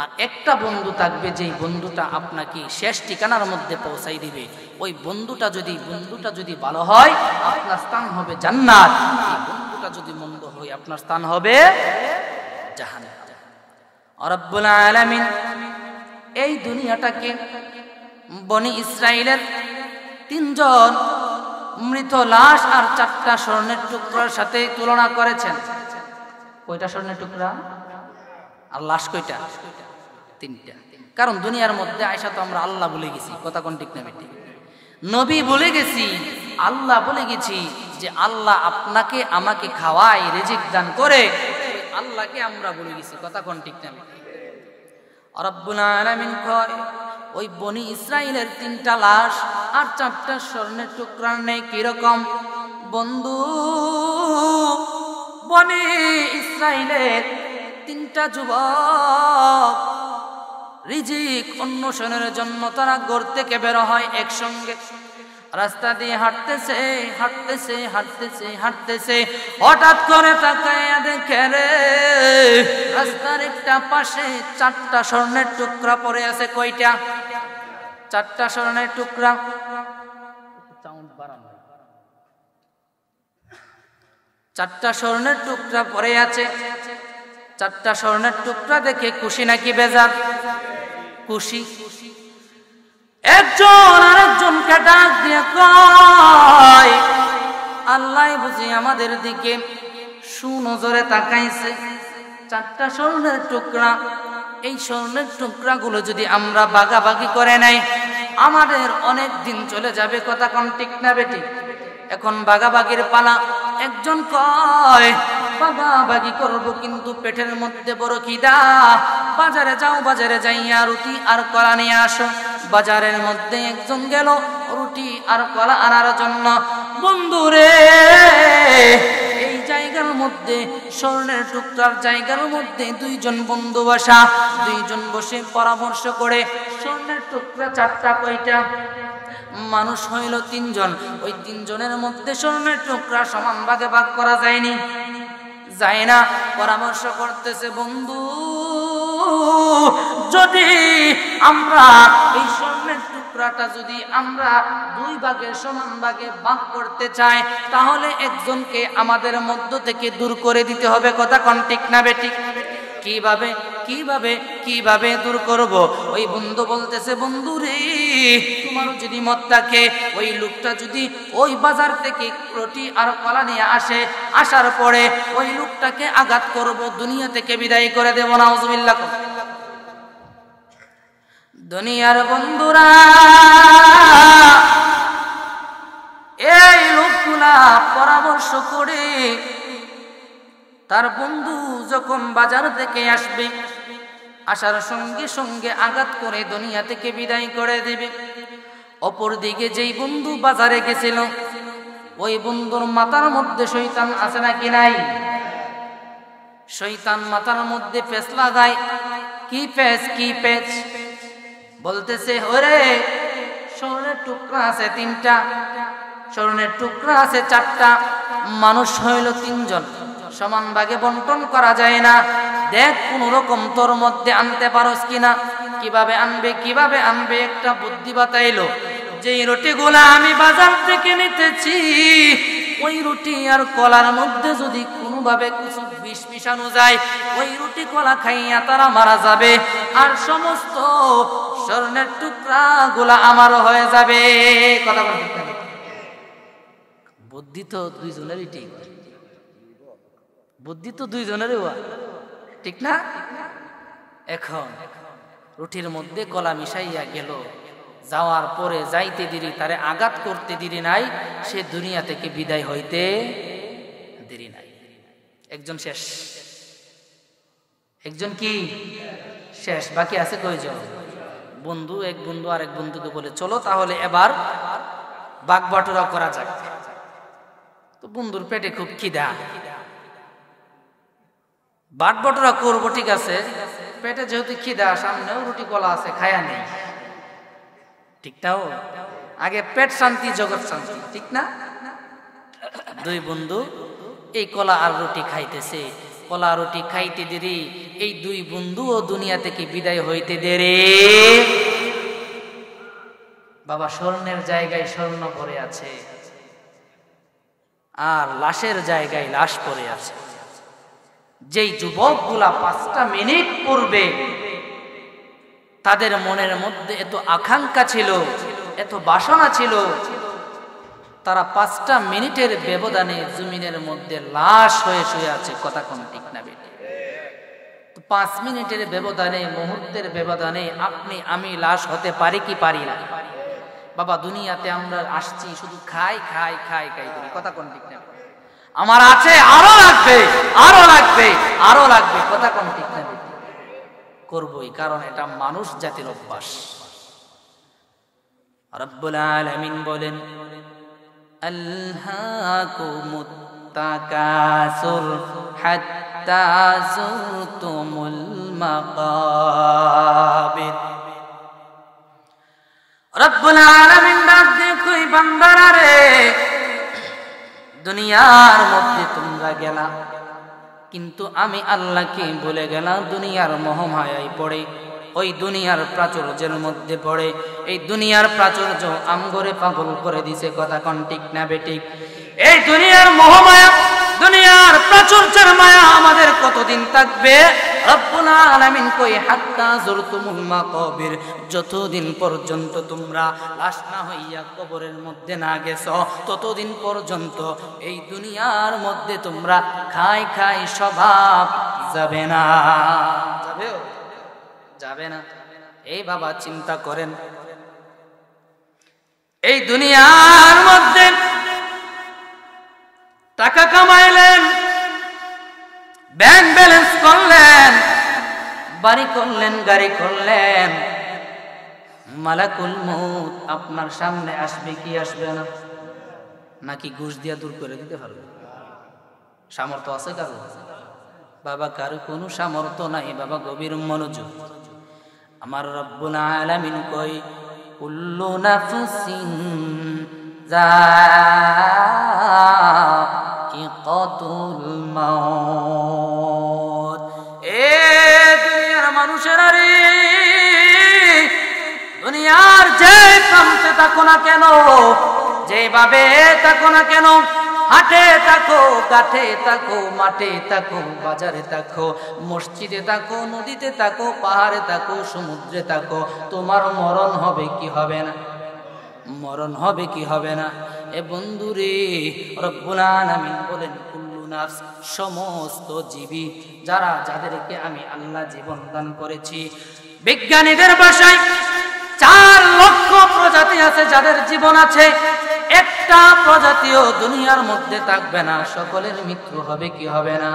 আর একটা বন্ধু থাকবে যেই বন্ধুটা আপনাকে শেষ ঠিকানার মধ্যে পৌঁছাই দিবে। ওই বন্ধুটা যদি বন্ধুটা যদি ভালো হয়, আপনার স্থান হবে জান্নাত। বন্ধুটা যদি মন্দ হয়, আপনার স্থান হবে আলামিন, এই দুনিয়াটাকে বনি ইসরায়েলের তিনজন মৃত লাশ আর চারটা স্বর্ণের টুকরার সাথে তুলনা করেছেন। কয়টা স্বর্ণের টুকরা? আর লাশ কয়টা? তিনটা। কারণ দুনিয়ার মধ্যে আয়সা তো আমরা আল্লাহ বলে গেছি। কথা কোন ঠিক না বেটি নবী বলে গেছি, আল্লাহ বলে গেছি যে আল্লাহ আপনাকে আমাকে খাওয়াই রেজিক দান করে। আল্লাহকে আমরা বলে গেছি। কথা কোন ঠিক না বেটি রব্বুল আলামিন কয়, ওই বনি ইসরায়েলের তিনটা লাশ আর চারটা স্বর্ণের টুকরা নেই কীরকম বন্ধু, বনি ইসরায়েলের তিনটা যুবক রিজিক অন্বেষণের জন্য তারা গড় থেকে বের হয় একসঙ্গে। রাস্তা দিয়ে হাঁটতেছে হাঁটতেছে হাঁটতেছে হাঁটতেছে। হঠাৎ করে তাকাইয়া দেখে রে রাস্তার একটা পাশে চারটা স্বর্ণের টুকরা পড়ে আছে। কয়টা? চারটা স্বর্ণের টুকরা। চারটা স্বর্ণের টুকরা পড়ে আছে। চারটা স্বর্ণের টুকরা দেখে খুশি নাকি বেজার? খুশি। একজন আরেকজনকে ডাক দিয়ে কয়, আল্লাহ বুঝি আমাদের দিকে সুনজরে তাকাইছে। চারটা স্বর্ণের টুকরা, এই স্বর্ণের টুকরাগুলো যদি আমরা বাগাবাগি করে নেই, আমাদের অনেক দিন চলে যাবে। কথা কন ঠিক না বেটি? এখন বাগাবাগির পালা। একজন কয়, বাগাবাগি করব কিন্তু পেটের মধ্যে বড় কিদা বাজারে যাও, বাজারে যাইয়া রুটি আর কলা নিয়ে আসো। বাজারের মধ্যে একজন গেল, রুটি আর কলা আনার জন্য। বন্ধুরে এই জায়গার মধ্যে, স্বর্ণের টুকরার জায়গার মধ্যে দুইজন বন্ধু বসা। দুইজন বসে পরামর্শ করে, স্বর্ণের টুকরা চারটা কয়টা? মানুষ হইল তিনজন। ওই তিনজনের মধ্যে স্বর্ণের টুকরা সমান ভাগে ভাগ করা যায়নি। যায় না, পরামর্শ করতেছে, বন্ধু, যদি আমরা এই স্বর্ণের টুকরাটা যদি আমরা দুই ভাগে সমান ভাগে ভাগ করতে চাই, তাহলে একজনকে আমাদের মধ্য থেকে দূর করে দিতে হবে। কথা কন ঠিক না বেঠিক কীভাবে? কীভাবে কীভাবে দূর করব? ওই বন্ধু বলতেছে, বন্ধু রে, তোমারও যদি মত থাকে, ওই লোকটা যদি ওই বাজার থেকে রুটি আর কলা নিয়ে আসে, আসার পরে ওই লোকটাকে আঘাত করব, দুনিয়া থেকে বিদায় করে দেব না হজবিল্লা দুনিয়ার বন্ধুরা, এই লোকগুলা পরামর্শ করে তার বন্ধু যখন বাজার থেকে আসবে আসার সঙ্গে সঙ্গে আঘাত করে দুনিয়া থেকে বিদায় করে দেবে। অপর দিকে যেই বন্ধু বাজারে গেছিল, ওই বন্ধুর মাথার মধ্যে শৈতান আছে নাকি নাই? শৈতান মাথার মধ্যে পেঁচ লাগায় কি পেঁচ কি পেঁচ? বলতেছে, ওরে, স্বর্ণের টুকরা আছে তিনটা, স্বর্ণের টুকরা আছে চারটা, মানুষ হইল তিনজন। সমান ভাগে বন্টন করা যায় না। দেখ কোন রকম তোর মধ্যে আনতে পারস কিনা। কীভাবে আনবে কীভাবে আনবে একটা বুদ্ধি বাতাইলো। যেই রুটিগুলা আমি বাজার থেকে নিতেছি, ওই রুটি আর কলার মধ্যে যদি কোনোভাবে কিছু বিষ মিশানো যায়, ওই রুটি কলা খাইয়া তারা মারা যাবে। আর সমস্ত স্বর্ণের টুকরা গুলা আমার হয়ে যাবে। কথা বলতে বুদ্ধি তো দুইজনেরই ঠিক। বুদ্ধি তো দুইজনেরই ঠিক না? এখন রুটির মধ্যে কলা মিশাইয়া গেল। যাওয়ার পরে যাইতে দিরি, তারে আঘাত করতে দিরি নাই। সে দুনিয়া থেকে বিদায় হইতে দেরি নাই। একজন শেষ। একজন কি? শেষ। বাকি আছে কয়জন? বন্ধু, এক বন্ধু আর এক বন্ধুকে বলে, চলো তাহলে এবার বাঘ বাটুরা করা যাক। তো বন্ধুর পেটে খুব খিদা। বাট বটরা করব, ঠিক আছে। পেটে যেহেতু খিদা সামনেও রুটি কলা আছে, খায়া নেই। ঠিকটাও আগে পেট শান্তি, জগৎ শান্তি, ঠিক না? দুই বন্ধু, এই কলা আর রুটি খাইতেছে। কলা রুটি খাইতে দেরি, এই দুই বন্ধু ও দুনিয়া থেকে বিদায় হইতে দেরে। বাবা স্বর্ণের জায়গায় স্বর্ণ পড়ে আছে, আর লাশের জায়গায় লাশ পরে আছে। যেই যুবকগুলা পাঁচটা মিনিট পূর্বে তাদের মনের মধ্যে এত আকাঙ্ক্ষা ছিল, এত বাসনা ছিল, তারা পাঁচটা মিনিটের ব্যবধানে জমিনের মধ্যে লাশ হয়ে শুয়ে আছে, কথা কোন ঠিক না বেটে। পাঁচ মিনিটের ব্যবধানে, মুহূর্তের ব্যবধানে আপনি, আমি লাশ হতে পারি কি পারি না? বাবা, দুনিয়াতে আমরা আসছি শুধু খাই খাই খাই খাই করি, কথা কোন ঠিক না আমার আছে, আরও লাগবে আরও লাগবে আরও লাগবে। কথা কোন ঠিক না? করবই, কারণ এটা মানুষ জাতির অভ্যাস। রব্বুল আলামিন বলেন আল্লাকুমুত তাকাসুর হাত্তা যুরতুমুল মাকাবির। রব্বুল আলামিন ডাক দিয়ে কই, বান্দারা রে দুনিয়ার মধ্যে তোমরা গেলা। কিন্তু আমি আল্লাহকে বলে গেলাম, দুনিয়ার মহামায়াই পড়ে, ওই দুনিয়ার প্রাচুর্যের মধ্যে পড়ে। এই দুনিয়ার প্রাচুর্য আমগরে পাগল করে দিছে, কথা কন ঠিক না বেঠিক এই দুনিয়ার মহামায়া দুনিয়ার প্রাচুর্যের মায়া আমাদের কতদিন থাকবে? যতদিন পর্যন্ত তোমরা লাশ না হইয়া কবরের মধ্যে না ততদিন পর্যন্ত এই দুনিয়ার মধ্যে তোমরা খাই খাই স্বভাব যাবে না। যাবে যাবে না। এই বাবা, চিন্তা করেন। এই দুনিয়ার মধ্যে টাকা কামাইলেন ব্যাংক ব্যালেন্স করলেন, বাড়ি করলেন, গাড়ি করলেন। মালাকুল মৌত আপনার সামনে আসবে কি আসবে না? নাকি ঘুষ দিয়া দূর করে দিতে পারবে? সামর্থ্য আছে কারও? বাবা, কারও কোনো সামর্থ্য নাই। বাবা, গভীর মনোযোগ। আমার রব্বুল আলামিন কই কুল্লু নাফসিন যায়িকাতুল মাউত। এ দুনিয়ার মানুষের রে, দুনিয়ার যে প্রান্তে থাকো না কেন যেভাবে থাকো না কেন, হাটে থাকো কাঠে থাকো, মাঠে থাকো, বাজারে থাকো, মসজিদে থাকো, নদীতে থাকো, পাহাড়ে থাকো, সমুদ্রে থাকো, তোমার মরণ হবে কি হবে না? মরণ হবে কি হবে না? এ বন্ধুরে, রব্বুল বলেন, কুল্লু নাফস সমস্ত জীবী, যারা যাদেরকে আমি আল্লাহ জীবন দান করেছি। বিজ্ঞানীদের ভাষায় চার লক্ষ প্রজাতি আছে যাদের জীবন আছে। একটা প্রজাতিও দুনিয়ার মধ্যে থাকবে না। সকলের মৃত্যু হবে কি হবে না?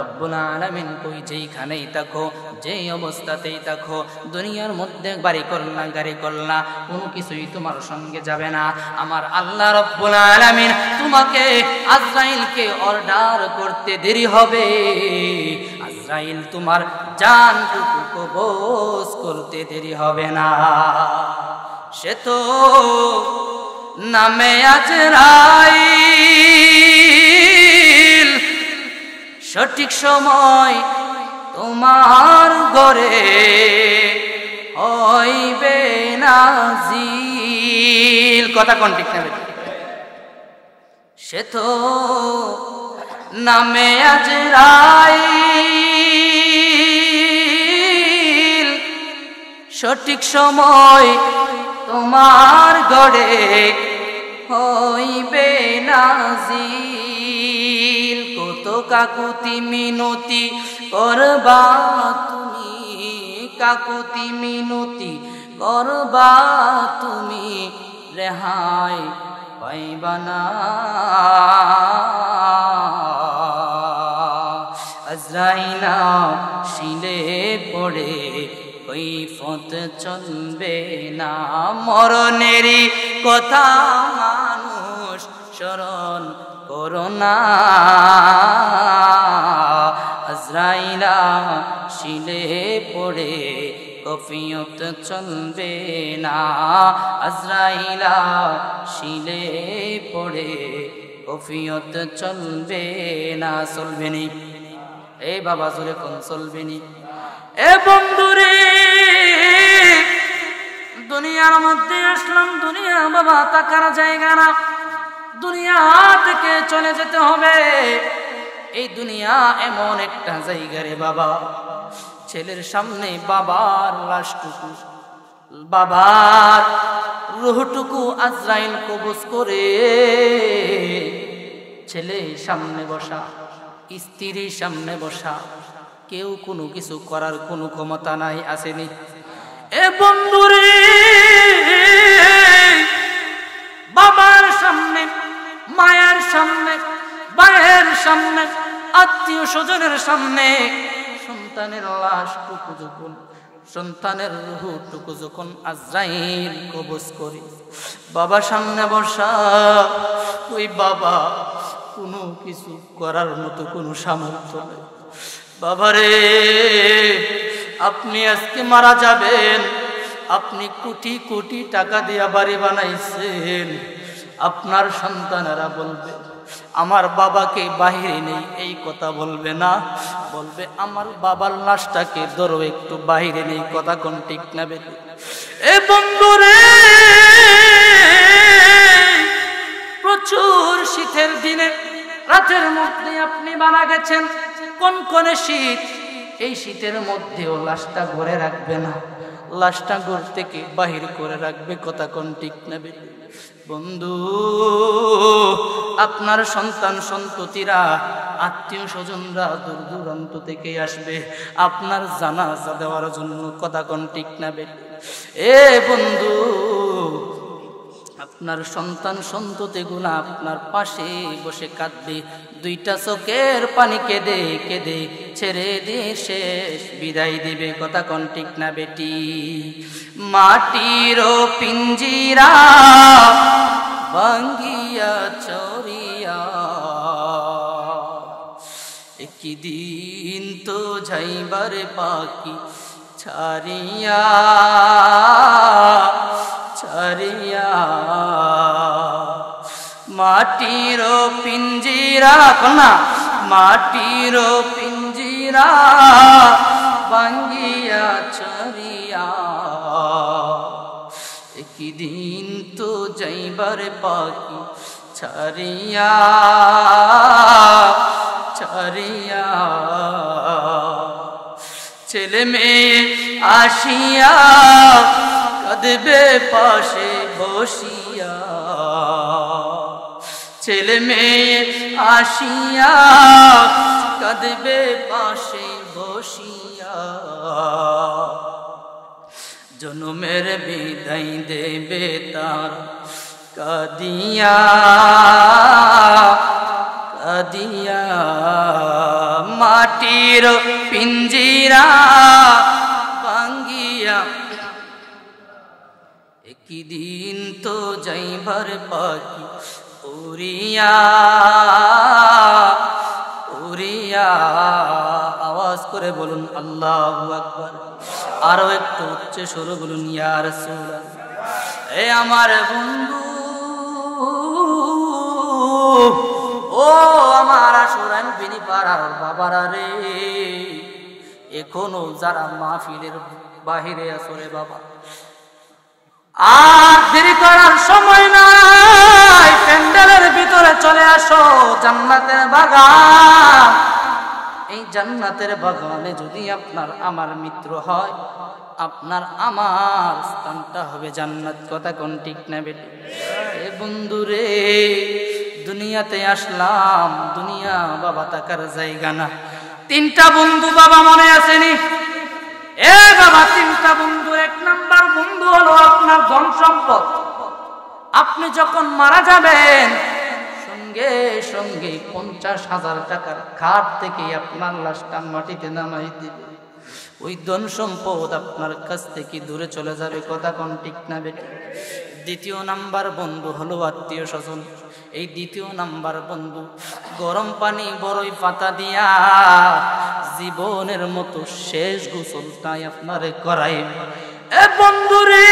রব্বুল আলামিন কই যেইখানেই থাকো, যেই অবস্থাতেই থাকো, দুনিয়ার মধ্যে বাড়ি করলা, গাড়ি করলা, কোনো কিছুই তোমার সঙ্গে যাবে না। আমার আল্লাহ রব্বুল আলামিন তোমাকে আজরাইলকে অর্ডার করতে দেরি হবে। আজরাইল তোমার জানটুকু কবজ করতে দেরি হবে না। সে তো নামে আজরাইল সঠিক সময় তোমার ঘরে হইবে নাজিল। কথা কোন ঠিক না সে তো নামে আজরাইল সঠিক সময় তোমার গড়ে হইবে নাজিল। কত কাকুতি মিনতি করবা তুমি, কাকুতি মিনতি করবা তুমি, রেহাই পাইবা না। আজরাইলা শিলে পড়ে কৈফত চলবে না। মরণেরই কথা মানুষ স্মরণ করোনা আজরাইলা শিলে পড়ে কফিয়ত চলবে না। আজরাইলা শিলে পড়ে কফিয়ত চলবে না। চলবে নি। এই বাবা, জোরে কোন, চলবে নি। এ বন্ধুরে দুনিয়ার মধ্যে আসলাম, দুনিয়া বাবা তাকার জায়গা না। দুনিয়া থেকে চলে যেতে হবে। এই দুনিয়া এমন একটা জায়গা রে বাবা। ছেলের সামনে বাবার লাশটুকু, বাবার রুহটুকু আজরাইল কবজ করে। ছেলে সামনে বসা, স্ত্রীর সামনে বসা, কেউ কোনো কিছু করার কোনো ক্ষমতা নাই, আসেনি। এ বন্ধুরে, বাবার সামনে, মায়ের সামনে বায়ের সামনে, আত্মীয় স্বজনের সামনে সন্তানের লাশটুকু যখন, সন্তানের রুহুটুকু যখন আজরাইল কবজ করি বাবা সামনে বসা, ওই বাবা কোনো কিছু করার মতো কোনো সামর্থ্য নেই। বাবারে আপনি আজকে মারা যাবেন। আপনি কোটি কোটি টাকা দিয়া বাড়ি বানাইছেন। আপনার সন্তানেরা বলবে, আমার বাবাকে বাহিরে নেই, এই কথা বলবে না। বলবে, আমার বাবার লাশটাকে ধরো, একটু বাহিরে নেই, কথা কোন ঠিক না বেটে। এ বন্ধুরে, প্রচুর শীতের দিনে, রাতের মধ্যে আপনি মারা গেছেন। কোন কোনে শীত? এই শীতের মধ্যেও লাশটা ঘরে রাখবে না। লাশটা ঘর থেকে বাহির করে রাখবে, কথা কোন ঠিক নেবে বন্ধু, আপনার সন্তান, সন্ততিরা, আত্মীয় স্বজনরা দূর দূরান্ত থেকে আসবে। আপনার জানাজা দেওয়ার জন্য কথা কোন ঠিক নেবে এ বন্ধু, আপনার সন্তান সন্ততিগুলা আপনার পাশে বসে কাঁদবে। দুইটা চোখের পানি কেঁদে কেঁদে ছেড়ে দিয়ে শেষ বিদায় দিবে। কথা কন ঠিক না বেটি? মাটির পিঞ্জিরা ভাঙ্গিয়া চরিয়া একই দিন তো যাইবার পাখি ছাড়িয়া মাটির পিঞ্জিরা কন্যা মাটির পিঞ্জিরা ভাঙ্গিয়া চরিয়া একই দিন তো যাইবার পাখি ছাড়িয়া ছাড়িয়া। ছেলে মেয়ে আসিয়া কাঁদবে, পাশে বসিয়া। ছেলে মেয়ে আসিয়া কাঁদবে পাশে বসিয়া। জনমের বিদায় দেবে তার, কাদিয়া কাদিয়া। মাটির পিঞ্জিরা ভাঙ্গিয়া, একই দিন তো যাইবার পাখি উড়িয়া উড়িয়া আওয়াজ করে বলুন, আল্লাহ আকবার। আরও একটু উচ্চ সরু বলুন ইয়ার এ আমার বন্ধু, ও আমার আসুরান বিনি পাড়ার বাবারা রে। এখনও যারা মাহফিলের বাহিরে আসরে বাবা আর দেরি করার সময় নাই। প্যান্ডেলের ভিতরে চলে আসো, জান্নাতের বাগান। এই জান্নাতের বাগানে যদি আপনার আমার মিত্র হয়, আপনার আমার স্থানটা হবে জান্নাত। কথা কোন ঠিক না বেটি? এ বন্ধুরে দুনিয়াতে আসলাম, দুনিয়া বাবা তাকার জায়গা না। তিনটা বন্ধু বাবা মনে আসেনি এ বাবা, তিনটা এক নাম্বার বন্ধু হলো আপনার আপনি যখন মারা যাবেন, সঙ্গে সঙ্গে পঞ্চাশ হাজার টাকার খাট থেকে আপনার লাশটা মাটিতে নামাই দিবে। ওই ধন সম্পদ আপনার কাছ থেকে দূরে চলে যাবে, কথা কোন ঠিক না দ্বিতীয় নাম্বার বন্ধু হলো আত্মীয় স্বজন। এই দ্বিতীয় নাম্বার বন্ধু, গরম পানি বড়ই পাতা দিয়া জীবনের মতো শেষ গোসল তাই আপনার করাই। এ বন্ধুরে,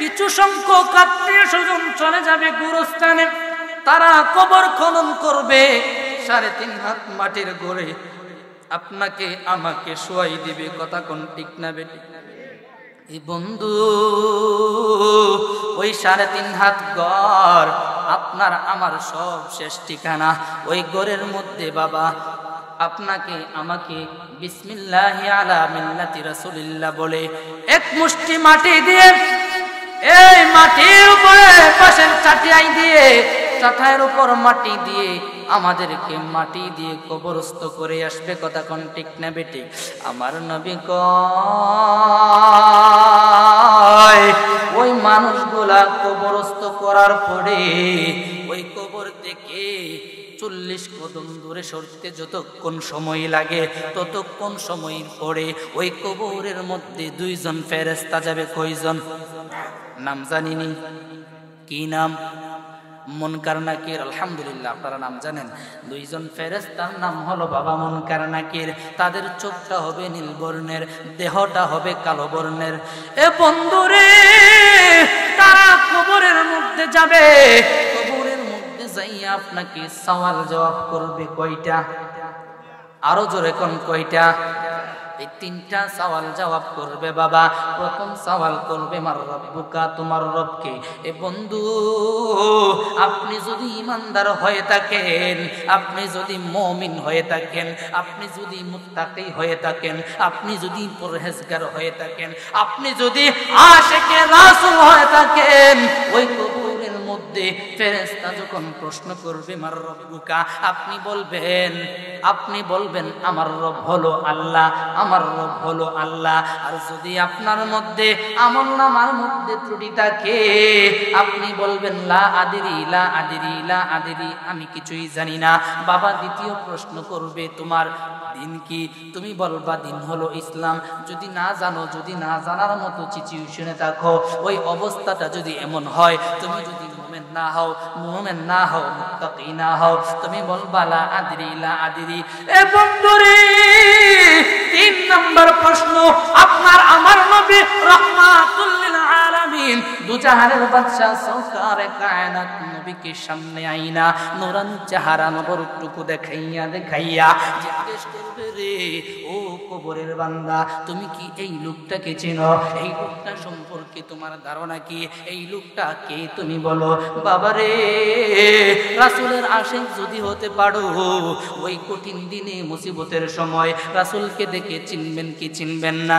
কিছু সংখ্যক আত্মীয় স্বজন চলে যাবে গুরস্থানে। তারা কবর খনন করবে, সাড়ে তিন হাত মাটির গড়ে। আপনাকে আমাকে শোয়াই দিবে, কথা কোন ঠিক না বেটি বন্ধু, ওই সাড়ে তিন হাত গড় আপনার আমার সব শেষ ঠিকানা। ওই গড়ের মধ্যে, বাবা। আপনাকে, আমাকে বিসমিল্লাহ আলা মিল্লাতি রাসূলিল্লাহ বলে, এক মুষ্টি মাটি দিয়ে, এই মাটির উপরে পাশের চাটিয়াই দিয়ে চাটাইয়ের উপর মাটি দিয়ে আমাদেরকে মাটি দিয়ে কবরস্থ করে আসবে কথা কোন ঠিক না বেটি? আমার নবী ওই মানুষগুলা কবরস্থ করার পরে ওই কবর থেকে চল্লিশ কদম দূরে সরতে যতক্ষণ সময় লাগে, ততক্ষণ সময় পরে ওই কবরের মধ্যে দুইজন ফেরেস্তা যাবে কয়জন? নাম জানিনি। কি নাম? মনকার নাকির আলহামদুলিল্লাহ, আপনারা নাম জানেন। দুইজন ফেরেস্তার নাম হলো বাবা মনকার নাকির তাদের চোখটা হবে নীল বর্ণের, দেহটা হবে কালো বর্ণের। এ বন্ধুরে, তারা কবরের মধ্যে যাবে। কবরের মধ্যে যাইয়া আপনাকে সওয়াল জবাব করবে কয়টা? আরও জোরে কোন কয়টা? এই তিনটা সওয়াল জবাব করবে বাবা। প্রথম সওয়াল করবে, মার রব্বুকা, তোমার রবকে? এ বন্ধু, আপনি যদি ইমানদার হয়ে থাকেন, আপনি যদি মমিন হয়ে থাকেন, আপনি যদি মুত্তাকি হয়ে থাকেন, আপনি যদি পরহেজগার হয়ে থাকেন, আপনি যদি আশেকে রাসূল হয়ে থাকেন, ওই কবরের মধ্যে ফেরেস্তা যখন প্রশ্ন করবে, মার রব্বুকা আপনি বলবেন আপনি বলবেন, আমার রব হলো আল্লাহ, আমার রব হলো আল্লাহ। আর যদি আপনার মধ্যে আমল নামার মধ্যে ত্রুটি থাকে, আপনি বলবেন, লা আদিরি লা আদিরি লা আদিরি, আমি কিছুই জানি না। বাবা দ্বিতীয় প্রশ্ন করবে, তোমার দিন কি? তুমি বলবা দিন হলো ইসলাম। যদি না জানো, যদি না জানার মতো সিচুয়েশনে থাকো, ওই অবস্থাটা যদি এমন হয়, তুমি যদি মুমেন না হও মুমেন না হও মুত্তাকি না হও তুমি বলবা আদরি, লা আদরি। এ বন্ধুরে, তিন নম্বর প্রশ্ন, আপনার, আমার নবী রহমাতুল লিল আলামিন, দু জাহানের বাদশা সরকার কায়নাত নবীকে সামনে আইনা, নুরানি চেহারা নবরটুকু দেখাইয়া দেখাইয়া জিজ্ঞেস করবে রে ও কবরের বান্দা। তুমি কি এই লোকটাকে চেনো? এই লোকটা সম্পর্কে তোমার ধারণা কি? এই লোকটা কে তুমি বলো? বাবারে, রাসুলের আশেক যদি হতে পারো, ওই কঠিন দিনে মুসিবতের সময় রাসুলকে দেখে চিনবেন কি চিনবেন না?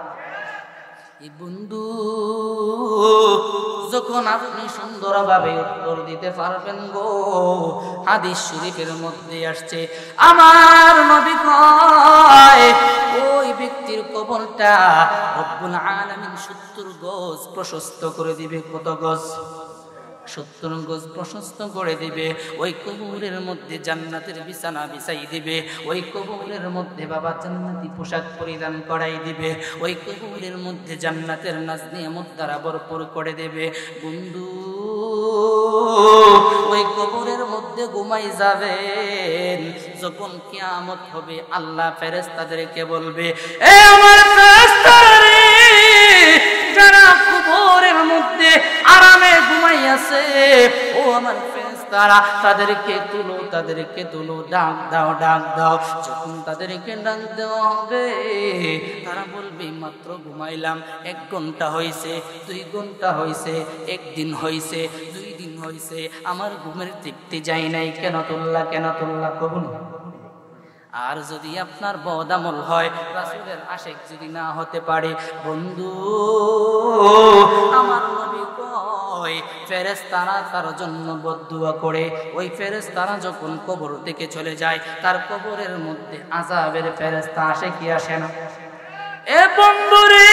বন্ধু, যখন আপনি সুন্দরভাবে উত্তর দিতে পারবেন গো, হাদিস শরীফের মধ্যে আসছে, আমার নবী কয়, ওই ব্যক্তির কবলটা রব্বুল আলামিন 70 গজ প্রশস্ত করে দিবে। কত গজ? সত্তর প্রশস্ত করে দিবে। ওই কবরের মধ্যে জান্নাতের বিছানা বিছাই দিবে। ওই কবরের মধ্যে বাবা জান্নাতি পোশাক পরিধান করাই দিবে। ওই কবরের মধ্যে জান্নাতের নাচ নিয়ামত দ্বারা ভরপুর করে দেবে। বন্ধু ওই কবরের মধ্যে ঘুমাই যাবেন যখন কিয়ামত হবে আল্লাহ ফেরেশতাদেরকে বলবে এ আমার ফেরেশতারা রে, যারা কবরের মধ্যে আরামে ঘুমাইয়াছে। ও আমার ফেরেশতারা, তাদেরকে তুলো তাদেরকে তুলো, ডাক দাও ডাক দাও। যখন তাদেরকে ডাক দেওয়া হবে, তারা বলবে, মাত্র ঘুমাইলাম, এক ঘণ্টা হয়েছে দুই ঘণ্টা হয়েছে একদিন হয়েছে দুই দিন হয়েছে আমার ঘুমের তৃপ্তি যায় নাই। কেন তুল্লা কেন তুল্লা, কবুল আর যদি আপনার বদামল হয়, রাসূলের আশেক যদি না হতে পারে, বন্ধু, আমার নবী কয় ফেরেশতারা তার জন্য বদুয়া করে? ওই ফেরেশতারা যখন কবর থেকে চলে যায়, তার কবরের মধ্যে আযাবের ফেরেশতা আসে কি আসে না? এ বন্ধুরে,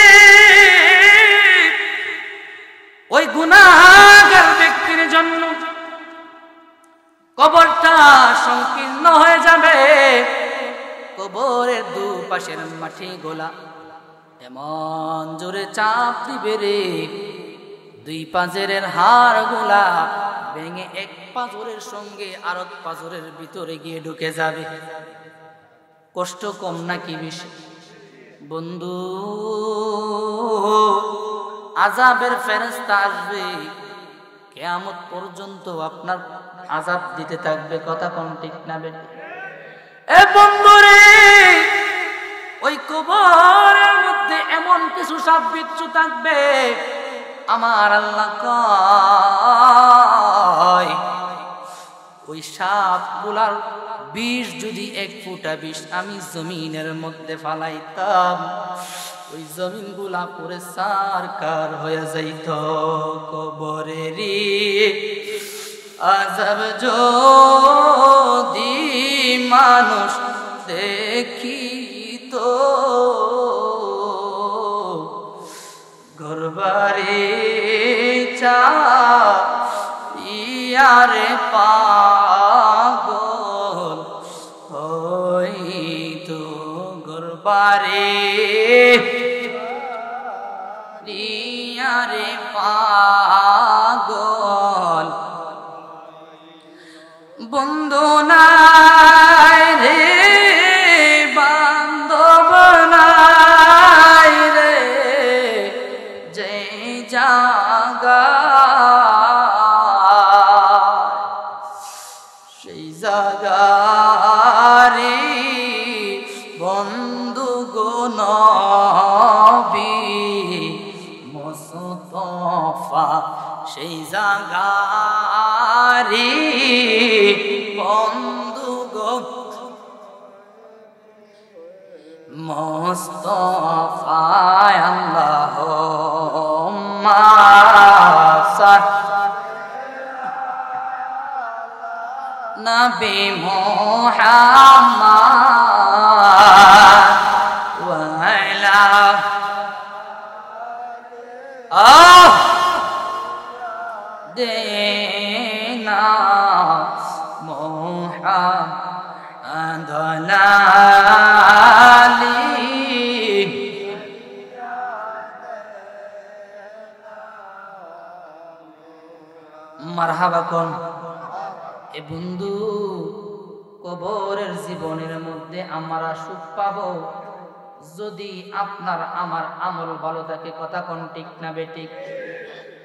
ওই গুনাহগার ব্যক্তির জন্য কবরটা সংকীর্ণ হয়ে যাবে। কবরের দুপাশের মাটি গোলা। এমন জোরে চাপ দিবে রে। দুই পাঁজরের হাড় গোলা ভেঙে এক পাঁজরের সঙ্গে আর এক পাঁজরের ভিতরে গিয়ে ঢুকে যাবে। কষ্ট কম নাকি বেশি? বন্ধু আজাবের ফেরেস্তা আসবে। কেয়ামত পর্যন্ত আপনার আজাব দিতে থাকবে। কথা কোন ঠিক না বেটি। ওই কবরের মধ্যে এমন কিছু সাপ বিচ্ছু থাকবে, আমার আল্লাহ কয়, ওই সাপগুলার বিষ যদি এক ফুটা বিষ আমি জমিনের মধ্যে ফালাইতাম, ওই জমিনগুলা পরে সারকার হয়ে যাইত কবরেরই। আজব যদি মানুষ দেখিত ঘরবারে চা ইয়ারে পাগল হইতো ঘরবারে ইয়ারে পাগল বন্ধু নাই রে নবী মোহাম্মদ ওয়ালা আহ দেনা মোহাম্মদ লালি মারহাবা কোন এ বন্ধু, কবরের জীবনের মধ্যে আমরা সুখ পাব। যদি আপনার আমার আমল ভালো থাকে, কথা কোন ঠিক না বেঠিক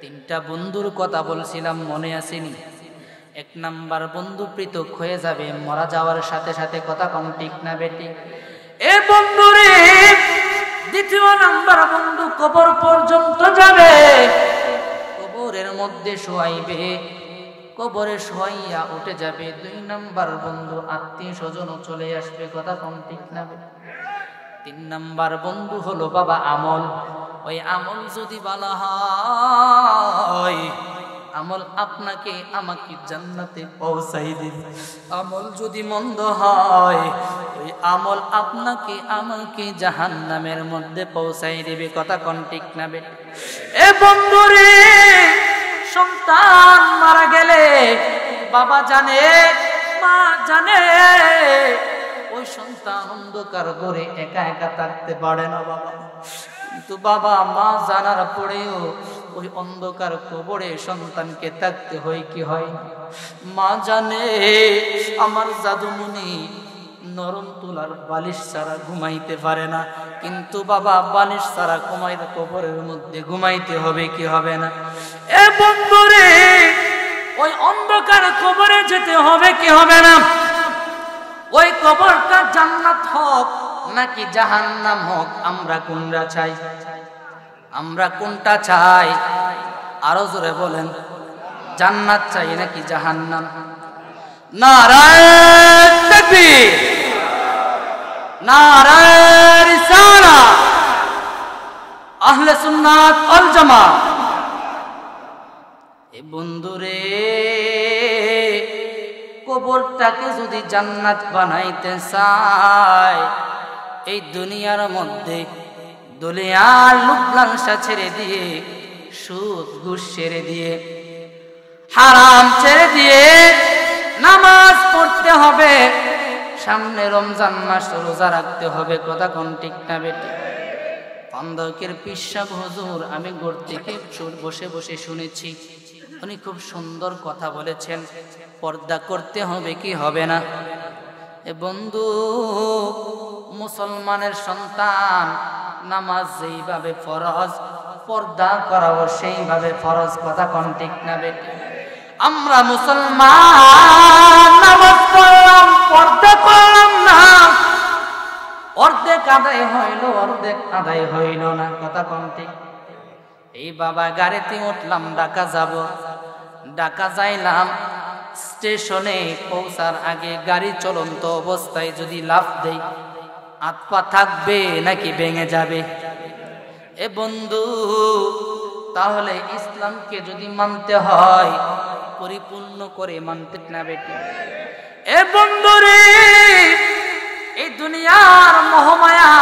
তিনটা বন্ধুর কথা বলছিলাম, মনে আসেনি। এক নাম্বার বন্ধু পৃথক হয়ে যাবে, মরা যাওয়ার সাথে সাথে কথা কম ঠিক না বেঠিক এ বন্ধু রে, দ্বিতীয় নাম্বার বন্ধু কবর পর্যন্ত যাবে। কবরের মধ্যে শোয়াইবে। কবরে শোয়াইয়া উঠে যাবে। দুই নাম্বার বন্ধু আত্মীয় স্বজন চলে আসবে, কথা কম ঠিক না তিন নাম্বার বন্ধু হলো বাবা আমল। ওই আমল যদি বলা হয়, আমল আপনাকে আমাকে জান্নাতে পৌঁছাই দিবে। আমল যদি মন্দ হয়, ওই আমল আপনাকে আমাকে জাহান্নামের মধ্যে পৌঁছাই দিবে, কথা কোন ঠিক না বেটে এ বন্ধুরে সন্তান মারা গেলে বাবা জানে, মা জানে, ওই সন্তান অন্ধকার করে একা একা থাকতে পারে না বাবা। কিন্তু বাবা, মা জানার পরেও ওই অন্ধকার কবরে সন্তানকে থাকতে হয় কি হয় মা জানে, আমার জাদুমণি নরম তুলার বালিশ ছাড়া ঘুমাইতে পারে না। কিন্তু বাবা, বালিশ ছাড়া ঘুমাইতে, কবরের মধ্যে ঘুমাইতে হবে কি হবে না? এ বন্ধুরে, ওই অন্ধকার কবরে যেতে হবে কি হবে না? ওই কবরটা জান্নাত হোক নাকি জাহান্নাম হোক, আমরা কোনটা চাই? আমরা কোনটা চাই? আরও জোরে বলেন, জান্নাত চাই নাকি জাহান্নাম? নারায়ণ নারায়ণ রিসালা। আহলে সুন্নাত ওয়াল জামাত এ বন্ধুরে, কবরটাকে যদি জান্নাত বানাইতে চায়, এই দুনিয়ার মধ্যে দুনিয়ার লুকলাংসা ছেড়ে দিয়ে, সুদ ঘুষ ছেড়ে দিয়ে, হারাম ছেড়ে দিয়ে নামাজ পড়তে হবে। সামনে রমজান মাস, রোজা রাখতে হবে, কথা কোন ঠিক না বেটি? পান্দকের পিসাব হজুর, আমি গোর থেকে বসে বসে শুনেছি। উনি খুব সুন্দর কথা বলেছেন, পর্দা করতে হবে কি হবে না? এ বন্ধু, মুসলমানের সন্তান, নামাজ যেইভাবে ফরজ, পর্দা করাও সেইভাবে ফরজ, কথা কোন ঠিক না বেটি? আমরা মুসলমান, নামাজ পড়লাম, পর্দা করলাম না। অর্ধেক আদায় হইল, অর্ধেক আদায় হইল না। কথা কোন এই বাবা গাড়িতে উঠলাম, ঢাকা যাব। ঢাকা যাইলাম, স্টেশনে পৌঁছার আগে গাড়ি চলন্ত অবস্থায় যদি লাভ দেই আত্মা থাকবে নাকি ভেঙে যাবে? এ বন্ধু, তাহলে ইসলামকে যদি মানতে হয় পরিপূর্ণ করে মানতে না বেটি। এ বন্ধুরে, এই দুনিয়ার মহমায়া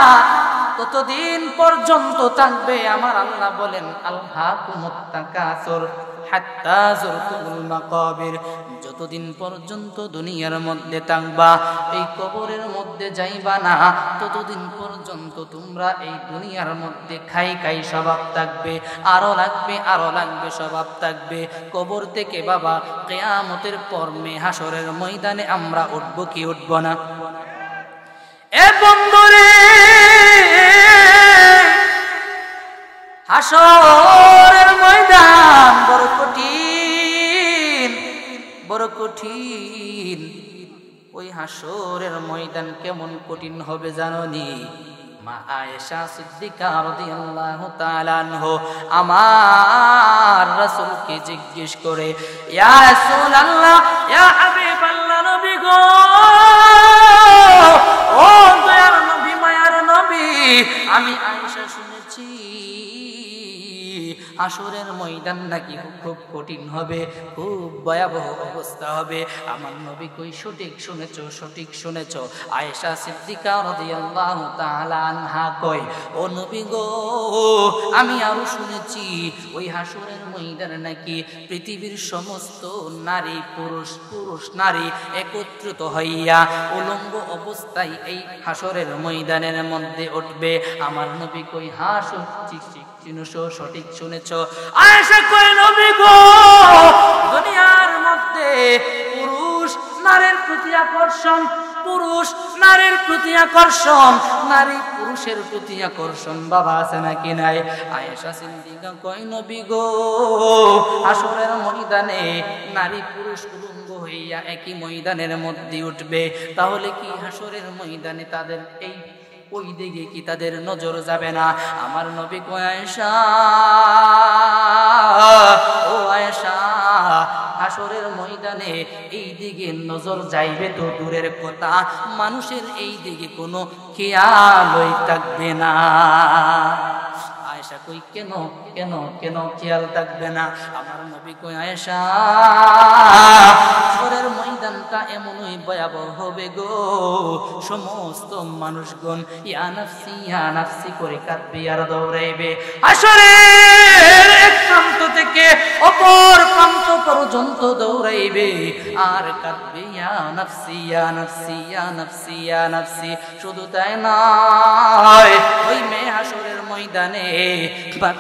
ততদিন পর্যন্ত থাকবে আমার আল্লাহ বলেন আল্লাহ কুমত্তাকাসর হাত্তা জুরতুল মাকাবির। যতদিন পর্যন্ত দুনিয়ার মধ্যে থাকবা, এই কবরের মধ্যে যাইবা না, ততদিন পর্যন্ত তোমরা এই দুনিয়ার মধ্যে খাই খাই স্বভাব থাকবে, আরও লাগবে আরও লাগবে স্বভাব থাকবে। কবর থেকে বাবা, কেয়ামতের পর হাসরের ময়দানে আমরা উঠব কি উঠব না? এ বন্ধুরে হাসরের ময়দান কঠিন। ওই হাসরের ময়দান কেমন কঠিন হবে জাননি? মা আয়েশা সিদ্দিকা রাদিয়াল্লাহু তাআলা আনহু আমার রাসূলকে জিজ্ঞেস করে, ইয়া রাসূলুল্লাহ, ইয়া হাবিবাল্লাহ নবী গো, ও দয়ার নবী, মায়ার নবী, আমি আসরের ময়দান নাকি খুব কঠিন হবে, খুব ভয়াবহ অবস্থা হবে। আমার নবী কই, সঠিক শুনেছ সঠিক শুনেছ? আয়েশা সিদ্দিকা রাদিয়াল্লাহু তাআলা আনহা কয়, ও নবী গো, আমি আরও শুনেছি, ওই হাসরের ময়দানে নাকি পৃথিবীর সমস্ত নারী, পুরুষ পুরুষ নারী একত্রিত হইয়া উলঙ্গ অবস্থায় এই হাসরের ময়দানের মধ্যে উঠবে। আমার নবী কই হাস চিনুষ সঠিক শুনেছ। আয়েশা কই নবী গো, দুনিয়ার মধ্যে পুরুষ নারীর প্রতি আকর্ষণ, পুরুষ নারীর প্রতি আকর্ষণ, নারী পুরুষের প্রতি আকর্ষণ বাবা আছে নাকি নাই? আয়েশা সিদ্দিকা কই নবী গো আসরের ময়দানে নারী পুরুষ হইয়া একই ময়দানের মধ্যে উঠবে, তাহলে কি হাসরের ময়দানে তাদের এই ওই দিকে কি তাদের নজর যাবে না? আমার নবী কয়েশা ও আয়েশা হাসরের ময়দানে এই দিকে নজর যাইবে তো দূরের কথা। মানুষের এই দিকে কোনো খেয়ালই থাকবে না। আয়েশা কই, কেন কেন কেন খেয়াল থাকবে না? আমার নবী কই, আয়েশা? সরের ময়দানটা এমনই ভয়াবহ হবে গো। সমস্ত মানুষগণ ইয়া নাফসি ইয়া নাফসি করে কাঁদবে আর দৌড়াইবে। আসরের এক প্রান্ত থেকে অপর প্রান্ত পর্যন্ত দৌড়াইবে। আর কাঁদবে, ইয়া নাফসি ইয়া নাফসি ইয়া নাফসি ইয়া নাফসি। শুধু তাই নয়, ওই মেয়ে হাসরের ময়দানে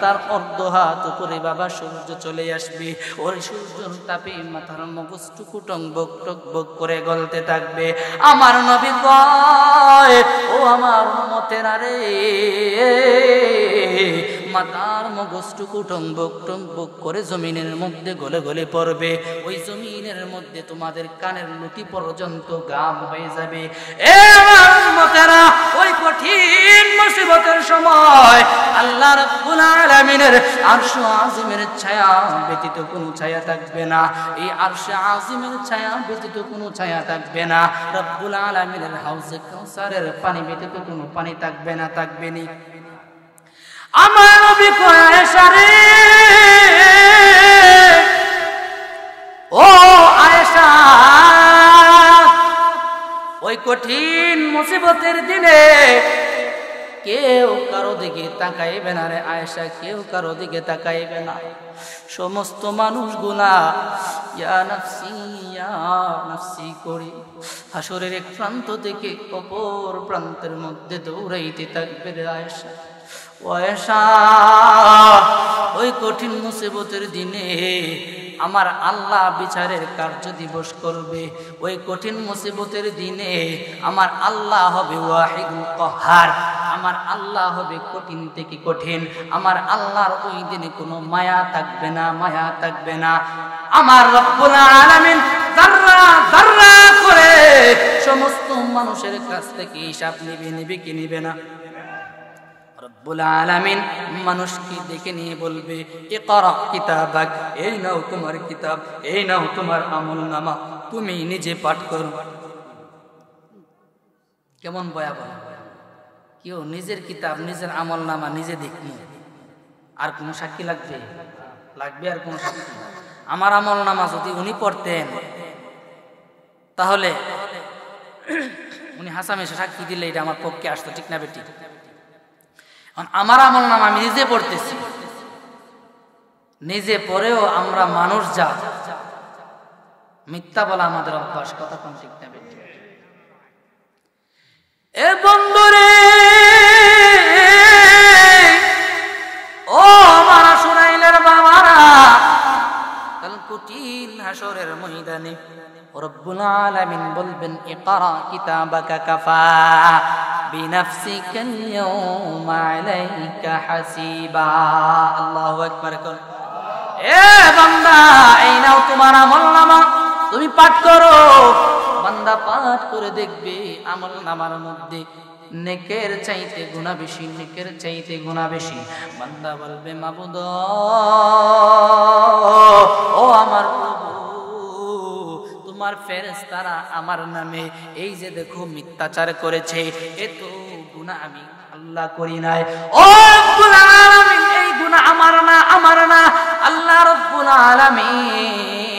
তার অর্ধ হাত উপরে বাবা সূর্য চলে আসবে। ওর সূর্যর তাপে মাথার মগজ টুকুটং বক টক বক করে গলতে থাকবে। আমার নবী কয়, ও আমার মতের আরে মাতার মগজটুকু টংবক টংবক করে জমিনের মধ্যে গলে গলে পড়বে। ওই জমিনের মধ্যে তোমাদের কানের লুটি পর্যন্ত গাম হয়ে যাবে। ওই কঠিন মুসিবতের সময় আল্লাহ রাব্বুল আলামিনের আরশ আজিমের ছায়া ব্যতীত কোনো ছায়া থাকবে না। এই আরশ আজিমের ছায়া ব্যতীত কোনো ছায়া থাকবে না। রব্বুল আলামিনের হাউজে কাউসারের পানি ব্যতীত কোনো পানি থাকবে না, থাকবে নি। আমার নবী আয়েশা রে। ও আয়েশা, ওই কঠিন মুসিবতের দিনে কেউ কারও দিকে তাকাইবে না রে আয়েশা, কেউ কারও দিকে তাকাইবে না। সমস্ত মানুষগুলা ইয়া নাফসি ইয়া নাফসি করি। হাসরের এক প্রান্ত থেকে অপর প্রান্তের মধ্যে দৌড়াইতে থাকবে রে আয়েশা। পয়সা। ওই কঠিন মুসিবতের দিনে আমার আল্লাহ বিচারের কার্য দিবস করবে। ওই কঠিন মুসিবতের দিনে আমার আল্লাহ হবে ওয়াহিদুল আমার আল্লাহ হবে কঠিন থেকে কঠিন। আমার আল্লাহর ওই দিনে কোনো মায়া থাকবে না, মায়া থাকবে না। আমার আলামিন করে সমস্ত মানুষের কাছ থেকে হিসাব নিবে নিবে কি নিবে না? রব্বুল আলামিন মানুষকে দেখে নিয়ে বলবে এ করা কিতাবাক, এই নাও তোমার কিতাব, এই নাও তোমার আমল নামা তুমি নিজে পাঠ করো। কেমন ভয়াবহ। কেউ নিজের কিতাব, নিজের আমল নামা নিজে দেখনি আর কোনো সাক্ষী লাগবে? লাগবে আর কোনো সাক্ষী? আমার আমল নামা যদি উনি পড়তেন, তাহলে উনি হাসামেশে সাক্ষী দিলে এটা আমার পক্ষে আসতো, ঠিক না বেটি আমার আমল নাম আমি নিজে পড়তেছি। নিজে পড়েও আমরা মানুষ যা। মিথ্যা বলা আমাদের অভ্যাস, কথা কোন ঠিক না বেটি এ বন্ধুরে, ও মারা শুনাইলের বাবারা কাল কঠিন হাসরের ময়দানে রব্বুল আলামিন বলবেন, ইকরা কিতাবাকা কাফা। বিনাফসিকা আল-ইয়াওমা আলাইকা হাসিবা আল্লাহু আকবার কর এ বান্দা, এই নাও তোমার আমলনামা তুমি পাঠ করো। বান্দা পাঠ করে দেখবে আমল নামার মধ্যে নেকের চাইতে গুণা বেশি, নেকের চাইতে গুণা বেশি। বান্দা বলবে, মাবুদ, ও আমার প্রভু তোমার ফেরেশতারা আমার নামে, এই যে দেখো মিথ্যাচার করেছে, এ তো গুণা আমি আল্লাহ করি নাই। ও এই গুণা আমার না আমার না, আল্লাহ রব্বুল আলামিন।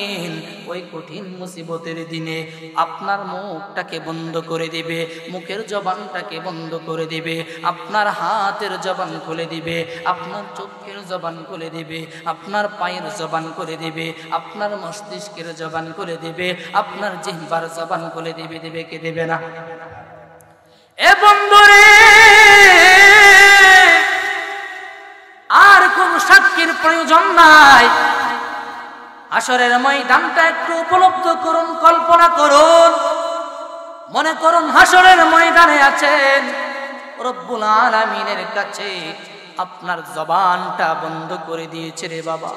কঠিন মুসিবতের দিনে আপনার মুখটাকে বন্ধ করে দিবে, মুখের জবানটাকে বন্ধ করে দিবে, আপনার হাতের জবান খুলে দিবে, আপনার চোখের জবান খুলে দিবে, আপনার পায়ের জবান করে দিবে, আপনার মস্তিষ্কের জবান করে দিবে, আপনার জিহ্বার জবান খুলে দিবে দিবে কে দেবে না? এ আর কোন সাক্ষীর প্রয়োজন নাই। আসরের ময়দানটা একটু উপলব্ধ করুন, কল্পনা করুন। মনে করুন হাসরের ময়দানে আছেন রব্বুল আলামিনের কাছে। আপনার জবানটা বন্ধ করে দিয়েছে রে বাবা।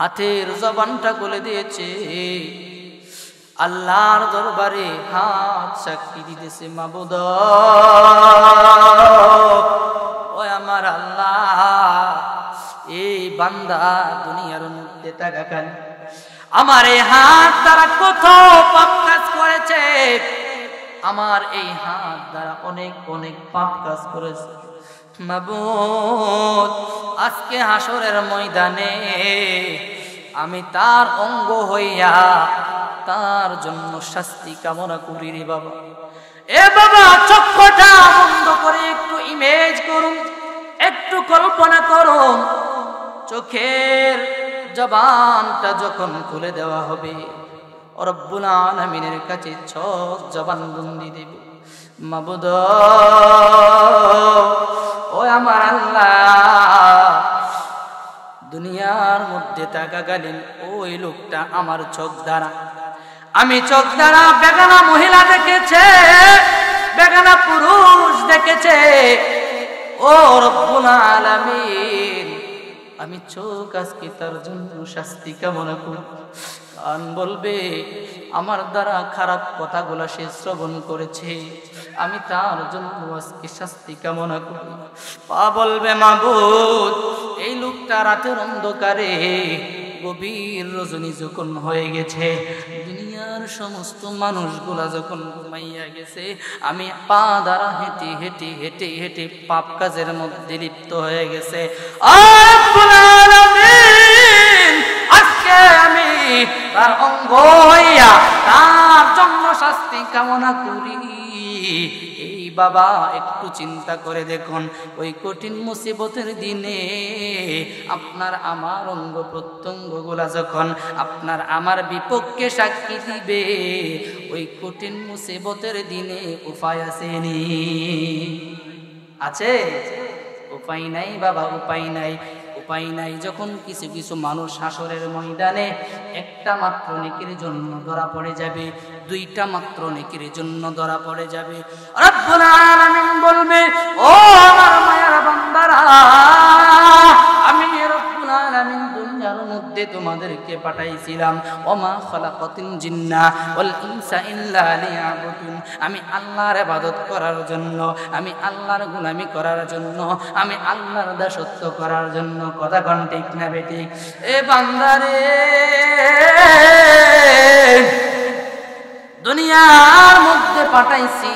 হাতের জবানটা খুলে দিয়েছে। আল্লাহর দরবারে হাত সাক্ষী দিতেছে মাবুদ। ও আমার আল্লাহ, এই বান্দা দুনিয়ার মধ্যে থাকাকাল আমার এই হাত দ্বারা কত পাপ কাজ করেছে। আমার এই হাত দ্বারা অনেক অনেক পাপ কাজ করেছে। আজকে হাসরের ময়দানে আমি তার অঙ্গ হইয়া তার জন্য শাস্তি কামনা করি রে বাবা। এ বাবা, চক্ষটা বন্ধ করে একটু ইমেজ করুন, একটু কল্পনা করুন। চোখের জবানটা যখন খুলে দেওয়া হবে, রব্বুল কাছে চোখ জবান বন্দি দেব। মাবুদ, ও আমার আল্লাহ, দুনিয়ার মধ্যে থাকাকালীন ওই লোকটা আমার চোখ দ্বারা। আমি চোখ দ্বারা বেগানা মহিলা দেখেছে, বেগানা পুরুষ দেখেছে। ও রব্বুল আলামিন আমি চোখ আজকে তার জন্য শাস্তি কামনা করি। কান বলবে, আমার দ্বারা খারাপ কথাগুলো সে শ্রবণ করেছে। আমি তার জন্য আজকে শাস্তি কামনা করি। পা বলবে, মাবুদ, এই লোকটা রাতের অন্ধকারে গভীর রজনী যখন হয়ে গেছে দুনিয়ার সমস্ত মানুষগুলা যখন ঘুমাইয়া গেছে, আমি পা দ্বারা হেঁটে হেঁটে হেঁটে হেঁটে পাপ কাজের মধ্যে লিপ্ত হয়ে গেছে। আমি তার অঙ্গ হইয়া তার জন্য শাস্তি কামনা করি। বাবা, একটু চিন্তা করে দেখুন। ওই কঠিন মুসিবতের দিনে আপনার আমার অঙ্গ প্রত্যঙ্গগুলা যখন আপনার আমার বিপক্ষে সাক্ষী দিবে, ওই কঠিন মুসিবতের দিনে উপায় আসেনি। আছে? উপায় নাই বাবা, উপায় নাই। উপায় নাই। যখন কিছু কিছু মানুষ শাসরের ময়দানে একটা মাত্র নেকির জন্য ধরা পড়ে যাবে, দুইটা মাত্র নেকির জন্য ধরা পড়ে যাবে। রব্বুল আলামিন বলবে পাঠাইছিলাম। ওমা খলাকাতিন জিন্না ওয়াল ইনসা ইল্লা লিয়াবুদুন। আমি আল্লাহর ইবাদত করার জন্য, আমি আল্লাহর গোলামি করার জন্য, আমি আল্লাহর দাসত্ব করার জন্য কথা কন ঠিক না বেঠিক এ বান্দারে! দুনিয়ার মধ্যে পাঠাইছি,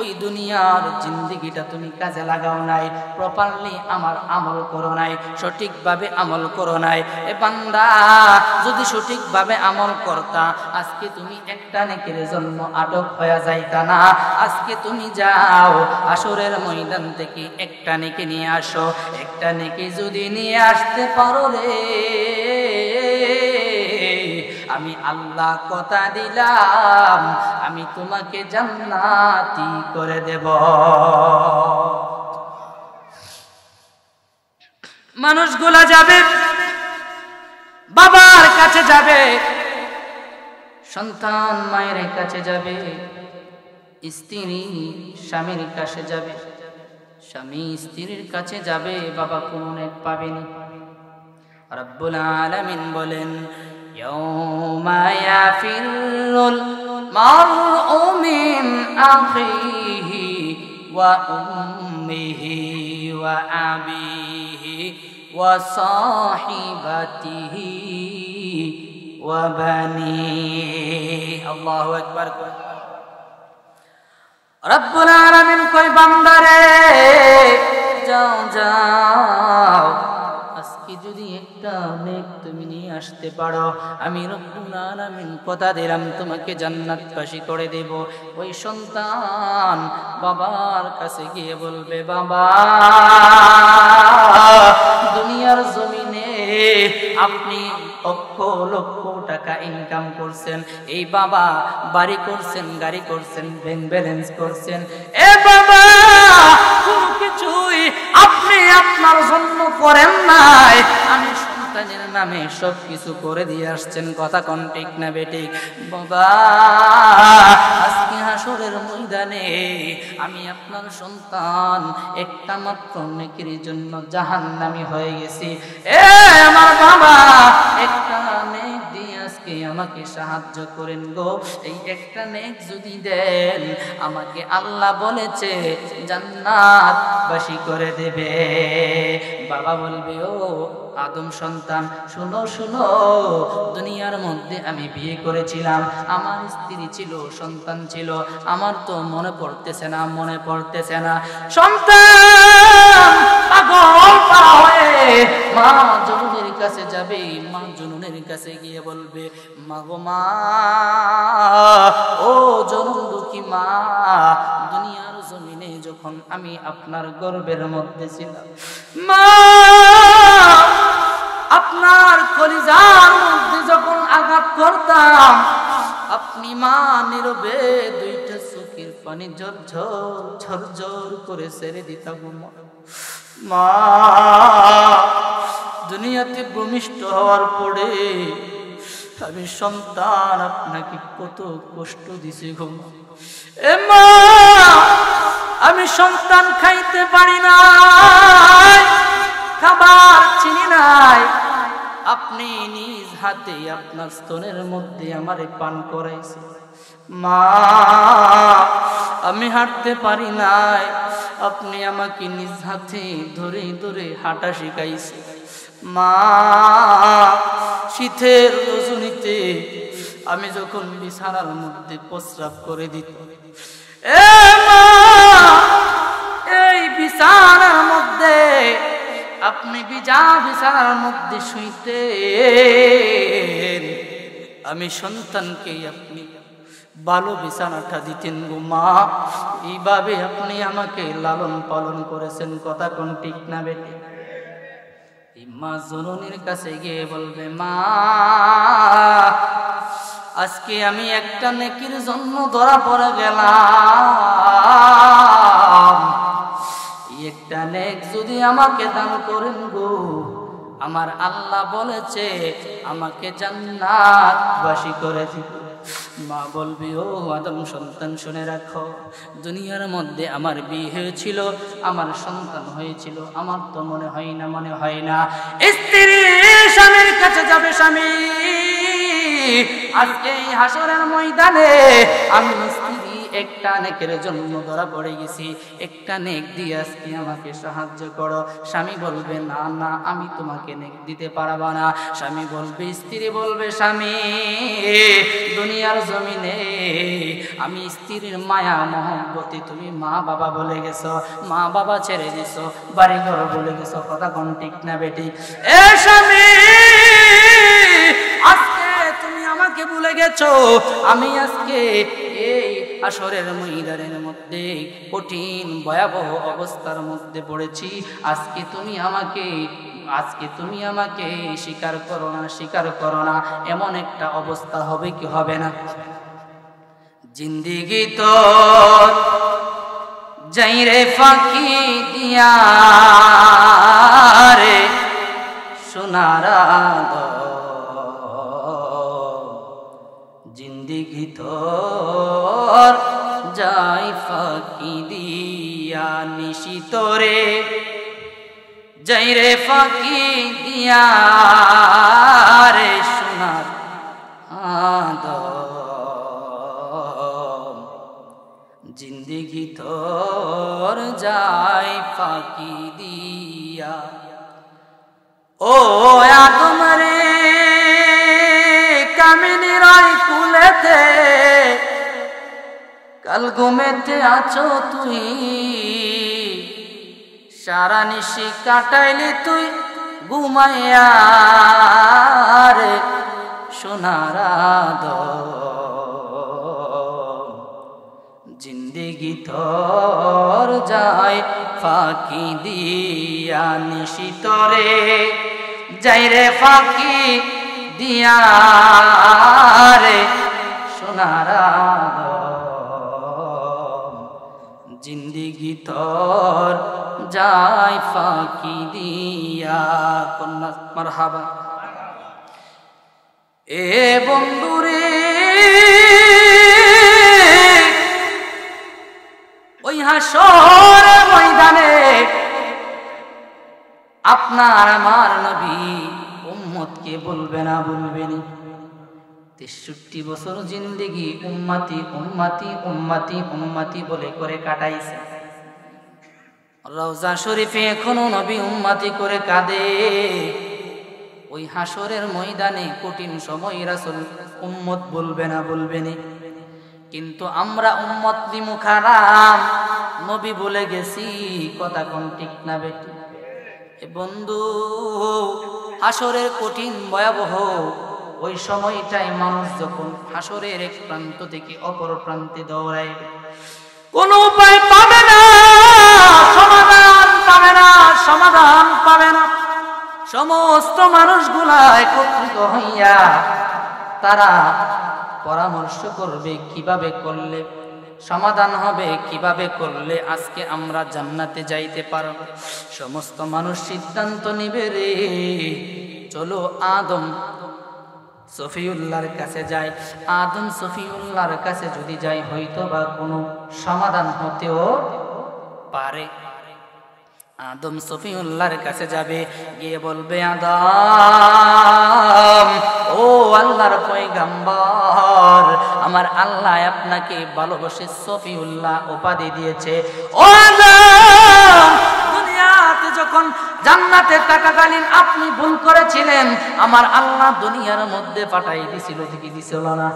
ওই দুনিয়ার জিন্দিগিটা তুমি কাজে লাগাও নাই প্রপারলি আমার আমল করো নাই, সঠিকভাবে আমল করো নাই। এ বান্দা, যদি সঠিকভাবে আমল করতা, আজকে তুমি একটা নেকের জন্য আটক হয়ে যাইতা না। আজকে তুমি যাও, আসরের ময়দান থেকে একটা নেকে নিয়ে আসো। একটা নেকে যদি নিয়ে আসতে পারো রে আমি আল্লাহ কথা দিলাম, আমি তোমাকে জান্নাতি করে দেব। মানুষগুলা যাবে, বাবার কাছে যাবে, সন্তান মায়ের কাছে যাবে, স্ত্রী স্বামীর কাছে যাবে, স্বামী স্ত্রীর কাছে যাবে, বাবা কোন এক পাবেনি। রব্বুল আলামিন বলেন يوم يفر المرء من أخيه وأمه وأبيه وصاحبته وبنيه الله أكبر রব্বুল আলামিন কই বান্দারে যাও যাও আজকে যদি একটা নেক তুমি নিয়ে আসতে পারো। আমি রব্বুল আলামিন কথা দিলাম, তোমাকে জান্নাতবাসী করে দেব। ওই সন্তান বাবার কাছে গিয়ে বলবে, বাবা, দুনিয়ার জমিনে আপনি লক্ষ লক্ষ টাকা ইনকাম করছেন। এই বাবা বাড়ি করছেন, গাড়ি করছেন ব্যাংক ব্যালেন্স করছেন। এ বাবা, কোনো কিছুই আপনি আপনার জন্য করেন নাই। আমি সন্তানের নামে সব কিছু করে দিয়ে আসছেন। কথা কন ঠিক না বেটিক বাবা, আজকে হাসরের ময়দানে আমি আপনার সন্তান, একটা মাত্র নেকির জন্য জাহান্নামি হয়ে গেছি। এ আমার বাবা, একটা দিয়ে আমাকে সাহায্য করেন গো। এই একটা নেক যদি দেন, আমাকে আল্লাহ বলেছে জান্নাত বাসী করে দেবে। বাবা বলবে, ও আদম সন্তান, শুনো শুনো, দুনিয়ার মধ্যে আমি বিয়ে করেছিলাম। আমার স্ত্রী ছিল, সন্তান ছিল। আমার তো মনে পড়তেছে না, মনে পড়তেছে না। সন্তান, পাগল পা হয়ে মা জননের কাছে যাবে মা জননের কাছে গিয়ে বলবে মা গো মা, ও জনন দুঃখী মা, দুনিয়ার জমিনে যখন আমি আপনার গর্বের মধ্যে ছিলাম, মা, আপনার কলিজার মধ্যে যখন আঘাত করতাম, আপনি মা নীরবে দুইটা চোখের পানি ঝরঝর ঝরঝর করে ছেড়ে দিতাম মা। দুনিয়াতে ভূমিষ্ঠ হওয়ার পরে আমি সন্তান আপনাকে কত কষ্ট দিছি গো। মা, আমি সন্তান খাইতে পারি না খাবার চিনি নাই। আপনি নিজ হাতে আপনার স্তনের মধ্যে আমারে পান করাইছে মা, আমি হাঁটতে পারি নাই, আপনি আমাকে নিজ হাতে ধরে ধরে হাঁটা শিখাইছে মা, শীতের রজনীতে আমি যখন বিছানার মধ্যে প্রস্রাব করে দিত। এ মা, এই বিছানার মধ্যে আপনি বিজা বিছানার মধ্যে শুইতে আমি সন্তানকে আপনি ভালো বিছানাটা দিতেন গো মা। এইভাবে আপনি আমাকে লালন পালন করেছেন, কথা কোন ঠিক না বেটি মা জননীর কাছে গিয়ে বলবে, মা, আজকে আমি একটা নেকির জন্য ধরা পড়ে গেলাম। একটা নেক যদি আমাকে দান করেন গো, আমার আল্লাহ বলেছে, আমাকে জান্নাত বাসী করে দিবে। মা বলবি, ও আদম, সন্তান শুনে রাখো। দুনিয়ার মধ্যে আমার বিয়ে হয়েছিল, আমার সন্তান হয়েছিল। আমার তো মনে হয় না, মনে হয় না। স্ত্রী স্বামীর কাছে যাবে স্বামী। আজকে এই হাসরের ময়দানে আমি একটা নেকের জন্য ধরা পড়ে গেছি। একটা নেক দিয়ে আজকে আমাকে সাহায্য করো। স্বামী বলবে, না না, আমি তোমাকে নেক দিতে পারব না। স্বামী বলবে, স্ত্রী বলবে, স্বামী, দুনিয়ার জমিনে আমি স্ত্রীর মায়া, মহব্বতে তুমি মা বাবা বলে গেছো। মা বাবা ছেড়ে দিছো বাড়ি ঘর বলে গেছো, কথা কোন ঠিক না বেটি এ স্বামী, আজকে তুমি আমাকে ভুলে গেছো। আমি আজকে আসরের মহিলারের মধ্যে, কঠিন, ভয়াবহ অবস্থার মধ্যে পড়েছি। আজকে তুমি আমাকে, আজকে তুমি আমাকে স্বীকার করো না স্বীকার করো না। এমন একটা অবস্থা হবে কি হবে না? জিন্দিগি তো যাই রে ফাঁকি দিয়া রে, সোনারা জিন্দিগি পর যাই ফাঁকি দিয়া নিশি তোরে যাই রে ফাঁকি দিয়া রে সোনার আদ জিন্দিগি তোর যাই ফাঁকি দিয়া। ও আদম কামিনী রায় কুলেতে ঘুমেতে আছো তুই। সারা নিশি কাটাইলি তুই ঘুমাইয়া রে সোনারাদ জিন্দিগি তোর যায় ফাঁকি দিয়া নিশিতরে যাই রে ফাঁকি দিয়া রে সোনারাদ জিন্দিগি তোর যায় ফাঁকি দিয়া। কন্যা, মারহাবা। এ বন্ধুরে, ওই হাসর ময়দানে আপনার আমার নবী উম্মতকে বলবে না বলবেনি তেষট্টি বছর জিন্দেগি উম্মাতি উম্মাতি উম্মাতি উম্মাতি বলে করে কাটাইছে। রওজা শরীফে এখনও নবী উম্মাতি করে কাঁদে। ওই হাসরের ময়দানে কঠিন সময় রাসুল উম্মত বলবে না বলবে না। কিন্তু আমরা উম্মত মুখারাম নবী বলে গেছি, কথা কোন ঠিক না বেটি বন্ধু হাসরের কঠিন ভয়াবহ ওই সময়টাই মানুষ যখন হাসরের এক প্রান্ত থেকে অপর প্রান্তে দৌড়ায় কোন উপায় পাবে না, সমাধান পাবে না, সমাধান পাবে না। সমস্ত মানুষগুলা একত্রিত হইয়া তারা পরামর্শ করবে, কীভাবে করলে সমাধান হবে, কীভাবে করলে আজকে আমরা জান্নাতে যাইতে পারব। সমস্ত মানুষ সিদ্ধান্ত নিবে রে, চলো আদম সফিউল্লাহর কাছে যাই আদম সফিউল্লাহর কাছে যদি যাই হয়তো বা কোনো সমাধান হতেও পারে। আদম সফিউল্লাহর কাছে যাবে, গিয়ে বলবে, আদম, ও আল্লাহর পয়গাম্বর, আমার আল্লাহ আপনাকে ভালোবাসে, সফিউল্লাহ উপাধি দিয়েছে। ও আদম যখন জান্নাতে থাকাকালীন আপনি ভুল করেছিলেন। আমার আল্লাহ দুনিয়ার মধ্যে পাঠাই দিছিল কি দিছিল না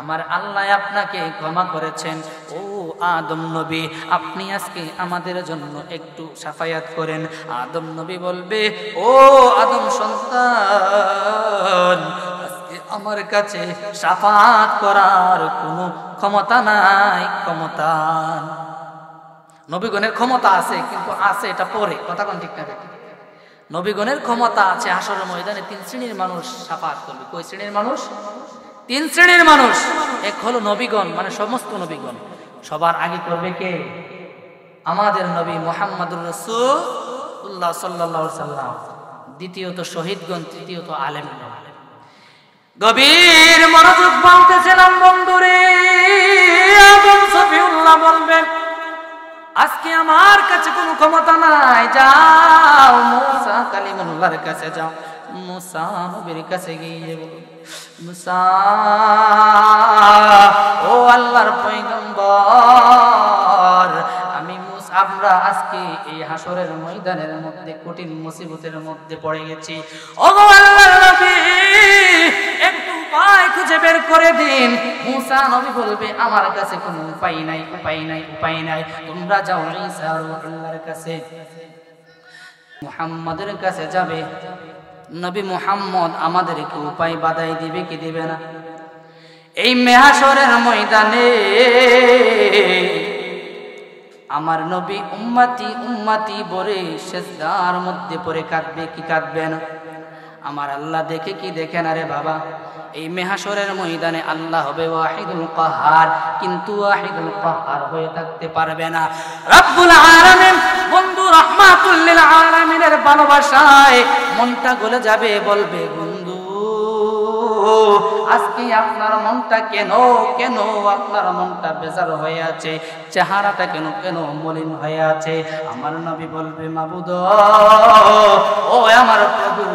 আমার আল্লাহ আপনাকে ক্ষমা করেছেন। ও আদম নবী, আপনি আজকে আমাদের জন্য একটু সাফায়াত করেন। আদম নবী বলবে, ও আদম সন্তান, আজকে আমার কাছে সাফাত করার কোনো ক্ষমতা নাই, ক্ষমতা নবীগণের ক্ষমতা আছে, কিন্তু আছে এটা পরে। কথা কোন ঠিক না নবীগণের ক্ষমতা আছে আসর ময়দানে তিন শ্রেণির মানুষ সাফাত করবে। কই শ্রেণির মানুষ? তিন শ্রেণির মানুষ। এক হলো নবীগণ মানে সমস্ত নবীগণ। সবার আগে করবে কে? আমাদের নবী মোহাম্মদুর রসুল্লাহ সাল্লাহ সাল্লাম। দ্বিতীয়ত শহীদগণ, তৃতীয়ত আলেম গভীর মনোযোগ বলতেছিলাম বন্ধুরে বলবেন আজকে আমার কাছে কোনো ক্ষমতা নাই। যাও মুসা কালিমুল্লাহর কাছে যাও। মুসা নবীর কাছে গিয়ে বলো, মুসা, ও আল্লাহর পয়গম্বর আমরা আজকে এই হাসরের ময়দানের মধ্যে, কঠিন মুসিবতের মধ্যে পড়ে গেছি। ও আল্লাহর উপায় খুঁজে বের করে দিন। মুসা নবী বলবে, আমার কাছে কোনো উপায় নাই উপায় নাই উপায় নাই। তোমরা যাও আল্লাহর কাছে। মুহাম্মাদের কাছে যাবে। নবী মুহাম্মদ আমাদেরকে উপায় বাধাই দিবে কি দিবে না? এই মেহাসরের ময়দানে আমার নবী উম্মাতি উম্মাতি বলে শেষদার মধ্যে পড়ে কাঁদবে, কি কাঁদবে না? আমার আল্লাহ দেখে কি দেখে না রে বাবা? এই মেহাসরের ময়দানে আল্লাহ হবে ওয়াহিদুল কাহার, কিন্তু ওয়াহিদুল কাহার হয়ে থাকতে পারবে না। রব্বুল আলামিন বন্ধু রহমাতুল লিল আলামিনের ভালোবাসায় মনটা গলে যাবে, বলবে, বন্ধু আজকে আপনার মনটা কেন কেন আপনার মনটা বেজার হয়ে আছে? চেহারাটা কেন কেন মলিন হয়ে আছে? আমার নবী বলবে, মাবুদ, ও আমার প্রভু,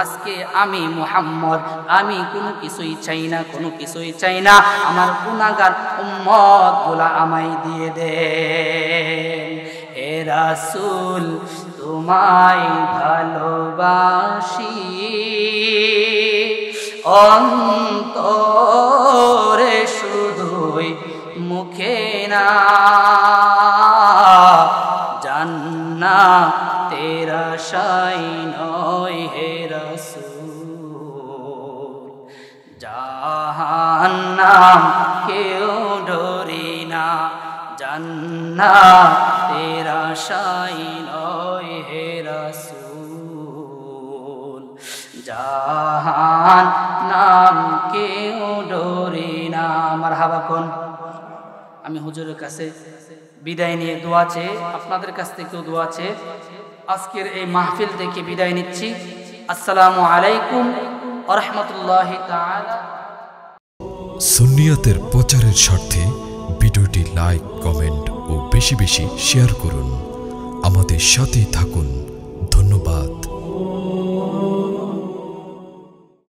আজকে আমি মুহাম্মদ, আমি কোনো কিছুই চাই না, কোনো কিছুই চাই না। আমার গুনাগার উম্মতগুলা আমায় দিয়ে দে। রাসূল, তোমায় ভালোবাসি। অন্তরে শুধুই মুখে না। জান্না তেরা শাই নয় হে রসুল। জাহান্নাম কেউ ডরি না। জান্না তেরা শাই নয় জাহান নাম কেউ ডরি না। আমার হাবা কোন? আমি হুজুরের কাছে বিদায় নিয়ে দোয়া আপনাদের কাছ থেকেও দোয়া আজকের এই মাহফিল থেকে বিদায় নিচ্ছি। আসসালামু আলাইকুম আরহামতুল্লাহ সুন্নিয়াতের প্রচারের স্বার্থে ভিডিওটি লাইক, কমেন্ট ও বেশি বেশি শেয়ার করুন। আমাদের সাথে থাকুন।